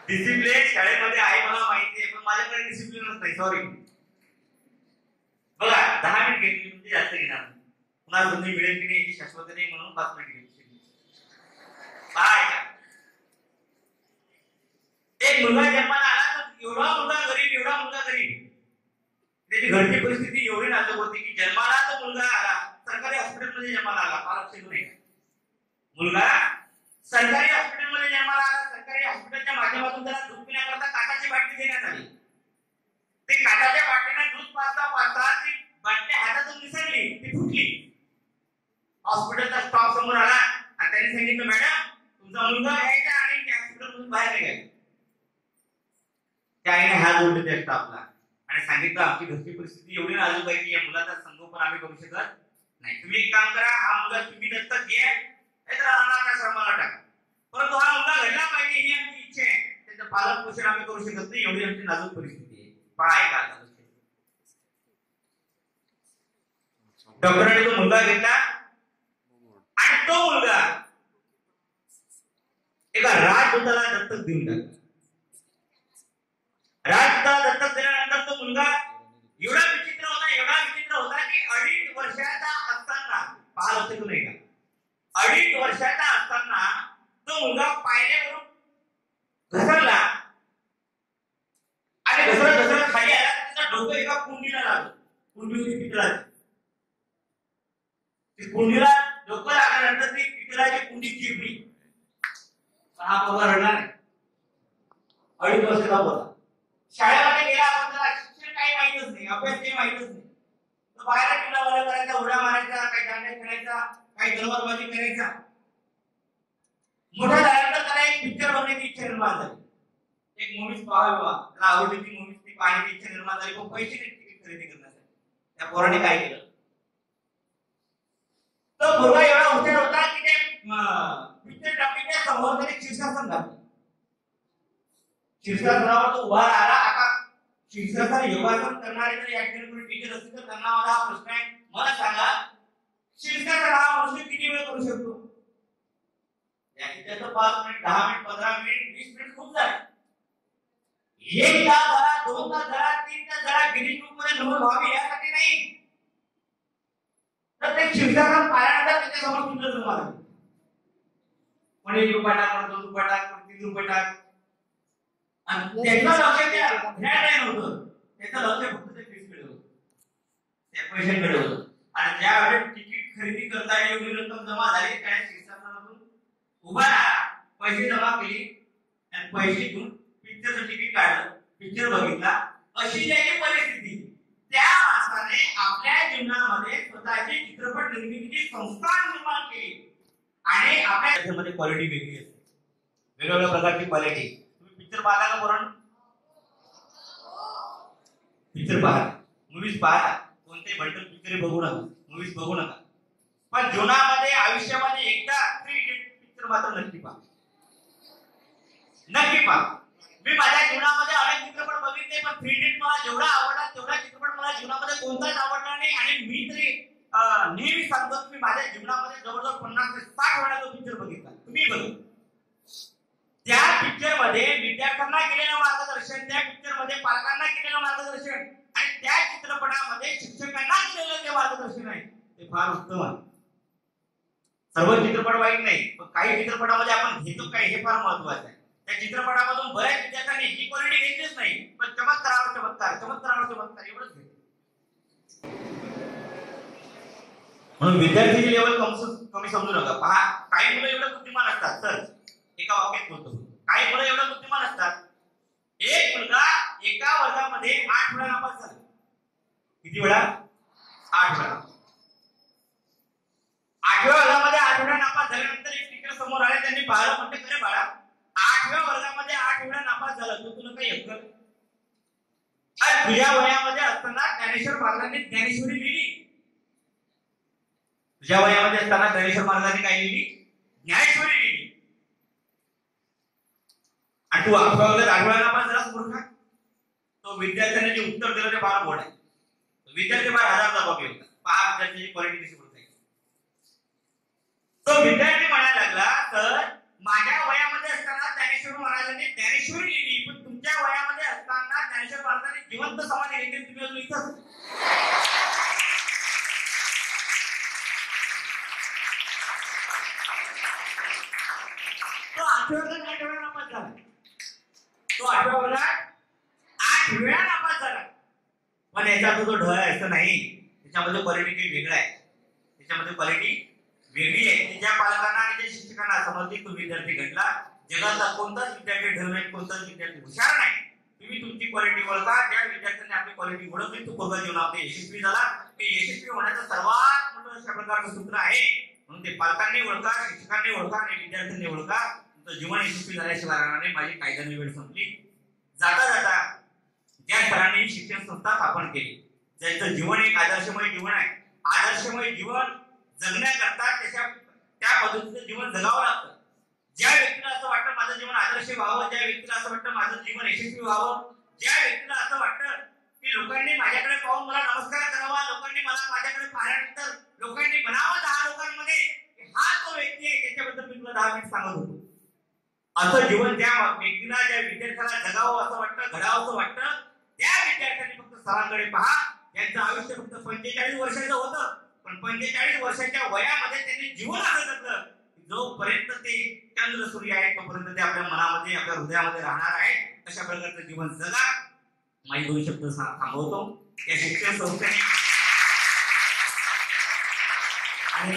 S7: डिसिप्लिन शाळेमध्ये आहे मला माहिती आहे पण माझ्याकडे डिसिप्लिनच नाही सॉरी बघा दहा मिनिट घेतली म्हणजे जास्त घेणार नाही. पुन्हा संधी मिळेल की नाही शाश्वत नाही म्हणून पाच मिनिट घेतली एक मुलगा जन्माला आला तर एवढा मुलगा गरीब एवढा मुलगा गरीब. त्याची घरची परिस्थिती एवढी नाजूक होती की जन्माला तो मुलगा आला सरकारी हॉस्पिटलमध्ये जन्माला आला फार लक्ष नाही मुलगा सरकारी हॉस्पिटलमध्ये जन्माला आला सरकारी हॉस्पिटलच्या माध्यमातून त्याला दूध पिण्याकरता काटाची बाटली देण्यात आली. ते काटाच्या बाटलीने दूध पाचता पाचता ती बाटली हातातून विसरली ती फुटली. हॉस्पिटलचा स्टॉफ समोर आला आणि त्यांनी सांगितलं मॅडम तुमचा मुलगा यायचा आणि हॉस्पिटलमधून बाहेर निघायचा. त्या आईने हात जोडले त्या स्टाफला आणि सांगितलं आमची घरची परिस्थिती एवढी नाजूक आहे की या मुलाचा संगोपन आम्ही करू शकत नाही. तुम्ही एक काम करा हा मुलगा तुम्ही दत्तक घे नाहीतर अनाथ आश्रमाला टाका. परंतु हा मुलगा घडला पाहिजे ही आमची इच्छा आहे. त्याचं पालन पोषण आम्ही करू शकत नाही एवढी आमची नाजूक परिस्थिती पाय पहा डॉक्टरांनी तो मुलगा घेतला आणि तो मुलगा एका राजदूताला दत्तक देऊन टाकला. राजदूताला दत्तक दिल्यानंतर तो मुलगा एवढा विचित्र होता एवढा विचित्र होता की अडीच वर्षाचा असताना पहा होते देऊ नाही का? अडीच वर्षाचा असताना तो मुलगा पायऱ्यावरून घसरला आणि घसरत घसरत खाली आला त्याचा डोकं एका कुंडीला लागलं. कुंडी होती पितळाची ती कुंडीला डोकं लागल्यानंतर ती पितळाची कुंडी चिपली हा बाबा रडणार नाही. अडीच वर्षाचा होता शाळेमध्ये गेला आपण त्याला शिक्षण काही माहितच नाही अभ्यास काही माहितच नाही. तो बाहेर टिला वाला करायचा उड्या मारायचा काही दांड्या खेळायचा काही तलवारबाजी करायचा. मोठा झाल्यानंतर त्याला एक पिक्चर बघण्याची इच्छा निर्माण झाली. एक मूवीज पाहावी बा त्याला आवडली ती मूवीज ती पाहण्याची इच्छा निर्माण झाली पण पैसे तिकीट खरेदी करण्यासाठी त्या पोराने काय केलं? तर मुलगा एवढा हुशार होता की ते पिक्चर टाकीच्या समोर त्याने शीर्षासन घातलं. शीर्षासनावर तो उभा राहिला. आता शीर्षासन योगासन करणारे जर या ठिकाणी टीचर असतील तर त्यांना माझा हा प्रश्न आहे. मला सांगा शीर्षासन हा मनुष्य किती वेळ करू शकतो? त्याचं पाच मिनिट दहा मिनिट पंधरा मिनिट वीस मिनिट खूप झाले. एक तास झाला दोन तास झाला तीन तास झाला गिरीश बुकमध्ये नोंद व्हावी यासाठी नाही. तर ते शीर्षासन पाहिल्यानंतर त्याच्यासमोर तुझं जमा झालं कोणी एक रुपया टाक कोणी दोन रुपये टाक कोणी तीन रुपये टाक. त्याचं लक्ष त्या ध्यान नाही नव्हतं. त्याचं लक्ष फक्त ते फीस होतं. ते पैसे होतं. आणि ज्या वेळेस तिकीट खरेदी करता एवढी रक्कम जमा झाली त्या शिक्षकांना उभा राहा. पैसे जमा केली आणि पैसे घेऊन पिक्चरचं तिकीट काढलं पिक्चर बघितला. अशी त्याची परिस्थिती. त्या माणसाने आपल्या जीवनामध्ये स्वतःची चित्रपट निर्मितीची संस्था निर्माण केली. आणि आपल्या त्याच्यामध्ये क्वालिटी वेगळी असते. वेगवेगळ्या प्रकारची क्वालिटी तुम्ही पिक्चर पाहता का पुरण पिक्चर पाहा. मूवीज पाहा. कोणते भटकन पिक्चर बघू नका. मूवीज बघू नका. पण जीवनामध्ये आयुष्यामध्ये एकदा थ्री इडियट पिक्चर मात्र नक्की पहा. नक्की पहा. मी माझ्या जीवनामध्ये अनेक चित्रपट बघितले पण थ्री इडियट मला जेवढा आवडला तेवढा चित्रपट मला जीवनामध्ये कोणताच आवडला नाही. आणि मी तरी नेहमी सांगतो की मी माझ्या जीवनामध्ये जवळजवळ पन्नास ते साठ वेळा तो पिक्चर बघितला. तुम्ही बघू. त्या पिक्चरमध्ये विद्यार्थ्यांना केलेलं मार्गदर्शन त्या पिक्चरमध्ये पालकांना केलेलं मार्गदर्शन आणि त्या चित्रपटामध्ये शिक्षकांना केलेलं ते मार्गदर्शन आहे ते फार उत्तम आहे. सर्व चित्रपट वाईट नाही पण काही चित्रपटामध्ये आपण घेतो काय हे फार महत्वाचं आहे. त्या चित्रपटामधून बऱ्याच विद्यार्थ्यांनी ही क्वालिटी घेतलीच नाही. पण चमत्कारावर चमत्कार चमत्कारावर चमत्कार एवढंच घेतलं म्हणून विद्यार्थी लेवल कमी समजू नका. पहा काही मुलं एवढं बुद्धिमान असतात सर. एका वाक्यात बोलतो. काही मुलं एवढं बुद्धिमान असतात. एक मुलगा एका वर्गामध्ये आठ वेळा नापास झाला. किती वेळा? आठ वेळा. आठव्या वर्गामध्ये आठ वेळा नापास झाल्यानंतर एक टीचर समोर आले त्यांनी पाहिलं म्हणते खरे बाळा आठव्या वर्गामध्ये आठ वेळा नापास झाला. तो तुला काही अक्कल तुझ्या वयामध्ये असताना ज्ञानेश्वर महाराजांनी ज्ञानेश्वरी लिहिली. तुझ्या वयामध्ये असताना ज्ञानेश्वर महाराजांनी काय लिहिली? ज्ञानेश्वरी लिहिली. आणि तू आठव्या वर्गात आठव्या नापास झालास मूर्खा. तो विद्यार्थ्याने जे उत्तर दिलं ते फार गोड आहे. विद्यार्थी फार हजार जबाब येतात पहा विद्यार्थ्याची क्वालिटी कशी बोलता तो विद्यार्थी म्हणायला लागला तर माझ्या वयामध्ये असताना ज्ञानेश्वर महाराजांनी ज्ञानेश्वरी लिहिली पण तुमच्या वयामध्ये असताना ज्ञानेश्वर महाराजांनी जिवंत समाधी लिहिली तुम्ही अजून इथं तो आठव्या नापास झाला? तो आठव्या आठ वेळा नापास झाला. पण याचा तो ढोळा आहे असं नाही. त्याच्यामध्ये क्वालिटी काही वेगळं आहे. त्याच्यामध्ये क्वालिटी वेगळी आहे. की ज्या पालकांना आणि ज्या शिक्षकांना समजली तो विद्यार्थी घडला. जगातला कोणताच विद्यार्थी ठरवेल नाही कोणताच विद्यार्थी हुशार नाही. तुम्ही तुमची क्वालिटी ओळखा. ज्या विद्यार्थ्यांनी आपली क्वालिटी ओळखली तो पूर्ण जीवनामध्ये यशस्वी झाला. ते यशस्वी होण्याचं सर्वात मोठं अशा प्रकारचं सूत्र आहे. म्हणून ते पालकांनी ओळखा शिक्षकांनी ओळखा आणि विद्यार्थ्यांनी ओळखा. तुमचं जीवन यशस्वी झाल्याशिवाय राहणार नाही. माझी कायद्याने वेळ संपली. जाता जाता ज्या सरांनी शिक्षण संस्था स्थापन केली ज्यांचं जीवन एक आदर्शमय जीवन आहे. आदर्शमय जीवन जगण्याकरता त्याच्या त्या पद्धतीचं जीवन जगावं लागतं. ज्या व्यक्तीला असं वाटतं माझं जीवन आदर्श व्हावं ज्या व्यक्तीला असं वाटतं माझं जीवन यशस्वी व्हावं ज्या व्यक्तीला असं वाटतं की लोकांनी माझ्याकडे पाहून मला नमस्कार करावा लोकांनी मला माझ्याकडे पाहिल्यानंतर लोकांनी म्हणावं दहा लोकांमध्ये हा तो व्यक्ती आहे त्याच्याबद्दल मी तुला दहा मिनिट सांगत होतो. असं जीवन त्या व्यक्तीला ज्या विद्यार्थ्याला जगावं असं वाटतं घडावं असं वाटतं त्या विद्यार्थ्यांनी फक्त सरांकडे पहा. त्यांचं आयुष्य फक्त पंचेचाळीस वर्षाचं होतं पण पंचेचाळीस वर्षाच्या वयामध्ये त्यांनी जीवन असं जगलं जोपर्यंत ते चंद्र सूर्य आहे तोपर्यंत ते आपल्या मनामध्ये आपल्या हृदयामध्ये राहणार आहे अशा प्रकारचं जीवन जगा माझी दोन शब्द थांबवतो. या शिक्षण संस्थेने आणि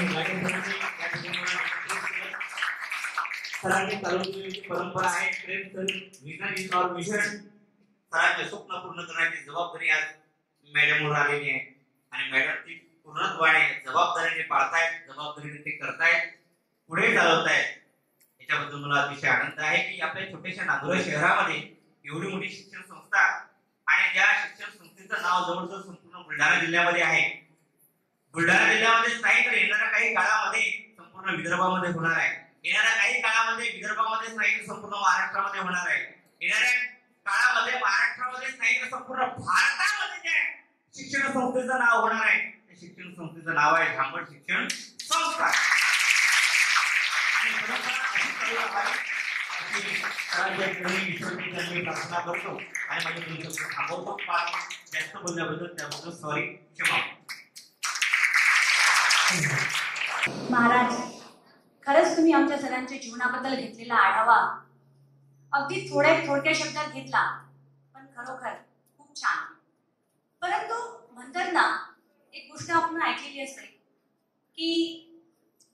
S7: सरांनी चालू परंपरा आहे प्रेम तर विजन इज नॉट मिशन. सरांचे स्वप्न पूर्ण करण्याची जबाबदारी आज मॅडमवर आलेली आहे. आणि मॅडम ती पूर्णत्वाने जबाबदारीने पाळतायत जबाबदारीने ते करतायत पुढे चालवतायत. याच्याबद्दल मला अतिशय आनंद आहे की आपल्या छोट्याशा नांदुरा शहरामध्ये एवढी मोठी शिक्षण संस्था आणि ज्या शिक्षण संस्थेचं नाव जवळजवळ संपूर्ण बुलढाणा जिल्ह्यामध्ये आहे. बुलढाणा जिल्ह्यामध्येच नाही तर येणाऱ्या काही काळामध्ये संपूर्ण विदर्भामध्ये होणार आहे. येणाऱ्या काही काळामध्ये विदर्भामध्येच नाही तर संपूर्ण महाराष्ट्रामध्ये होणार आहे. येणाऱ्या काळामध्ये महाराष्ट्रामध्येच नाही तर संपूर्ण भारतामध्ये ज्या शिक्षण संस्थेचं नाव होणार आहे. शिक्षण संस्थेचं नाव आहे झांबड शिक्षण संस्था. आणि प्रार्थना करतो आणि माझे थांबवतो. फार जास्त बोलल्याबद्दल त्याबद्दल सॉरी क्षमा.
S2: महाराज खरंच तुम्ही आमच्या सरांच्या जीवनाबद्दल घेतलेला आढावा अगदी थोड्या थोडक्या शब्दात घेतला पण खरोखर खूप छान. परंतु म्हणतात ना गोष्ट आपण ऐकलेली असते की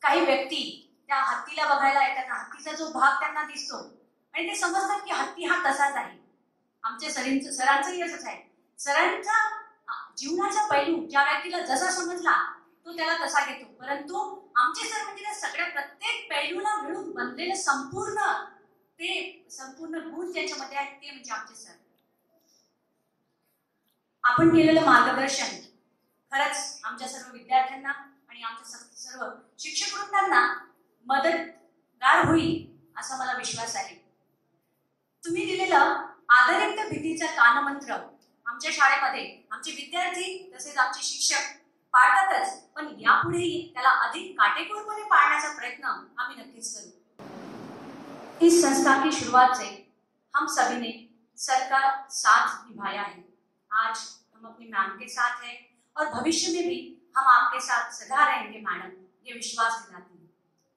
S2: काही व्यक्ती त्या हत्तीला बघायला येतात. हत्तीचा जो भाग त्यांना दिसतो. आणि ते समजतात की हत्ती हा तसाच आहे. आमच्या सरींचं सरांचंही असंच आहे. सरांचा जीवनाचा पैलू ज्या व्यक्तीला जसा समजला तो त्याला तसा घेतो. परंतु आमचे सर म्हणजे त्या सगळ्या प्रत्येक पैलूला मिळून बनलेलं संपूर्ण ते संपूर्ण गुण ज्याच्यामध्ये आहेत ते म्हणजे आमचे सर. आपण केलेलं मार्गदर्शन. खरंच आमच्या सर्व विद्यार्थ्यांना आणि आमच्या सर्व शिक्षक वृंदांना मदतगार होईल असा मला विश्वास आहे. तुम्ही दिलेलं आदरयुक्त भीतीचा कानमंत्र आमच्या शाळेमध्ये आमचे विद्यार्थी तसेच आमचे शिक्षक पाळतातच पण यापुढेही त्याला अधिक काटेकोरपणे पाळण्याचा प्रयत्न आम्ही नक्कीच करू. इस संस्था की शुरुआत से हम सभी ने सरकार साथ निभाया है. आज हम अपनी मैम के साथ हैं। और भविष्य में भी हम आपके साथ सदा रहेंगे, मैडम। ये विश्वास दिलाती हूँ।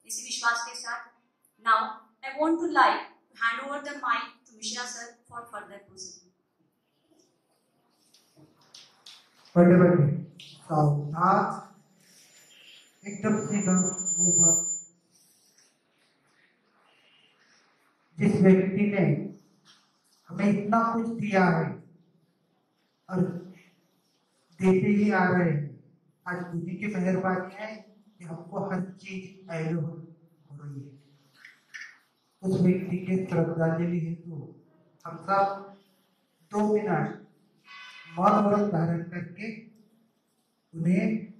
S2: इसी विश्वास के साथ now I want to like to hand over the mike to Mishra sir for further proceeding
S8: बड़े बड़े सावधान एकदम सीधा मुँह पर जिस व्यक्ति ने हमें इतना कुछ दिया है और देते ही आ रहे हैं आज उन्हीं की मेहरबानी है कि हमको हर चीज़ अहलो हो रही है। उस व्यक्ति के श्रद्धांजलि हेतु हम सब दो मिनट मौन व्रत धारण करके उन्हें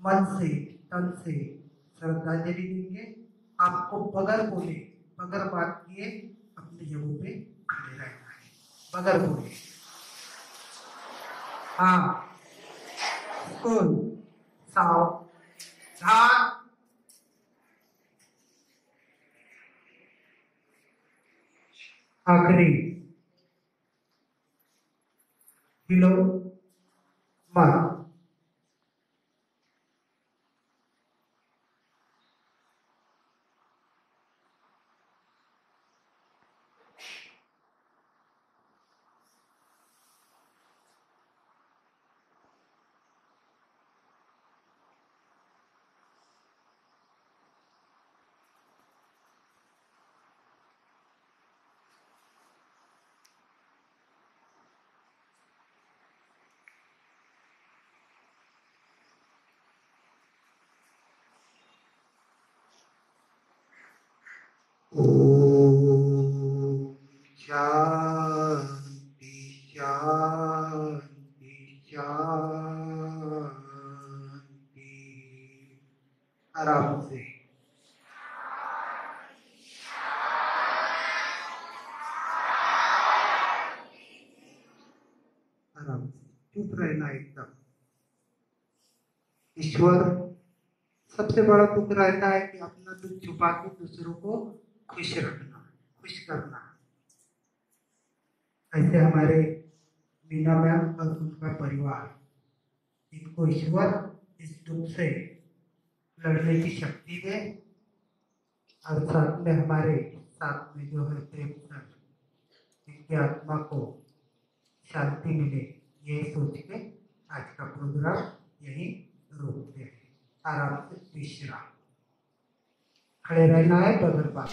S8: मन से, तन से श्रद्धांजलि देंगे। आपको बगैर बोले, बगैर बात किए अपनी जगहों पे खड़े रहना है। बगैर बोले। हाँ। स्कूल सावधान आखिरी। किलो। मत सबसे बड़ा दुख रहता है कि अपना दुख छुपा के दूसरों को खुश रखना, खुश करना। ऐसे हमारे मीना मैम और उनका परिवार, इनको ईश्वर इस दुख से लड़ने की शक्ति दे और साथ में हमारे साथ में जो है प्रेम सर इनकी आत्मा को शांति मिले यही सोच के आज का प्रोग्राम यही रोकते हैं। आराम से विश्राम खड़े रहना है बगल बात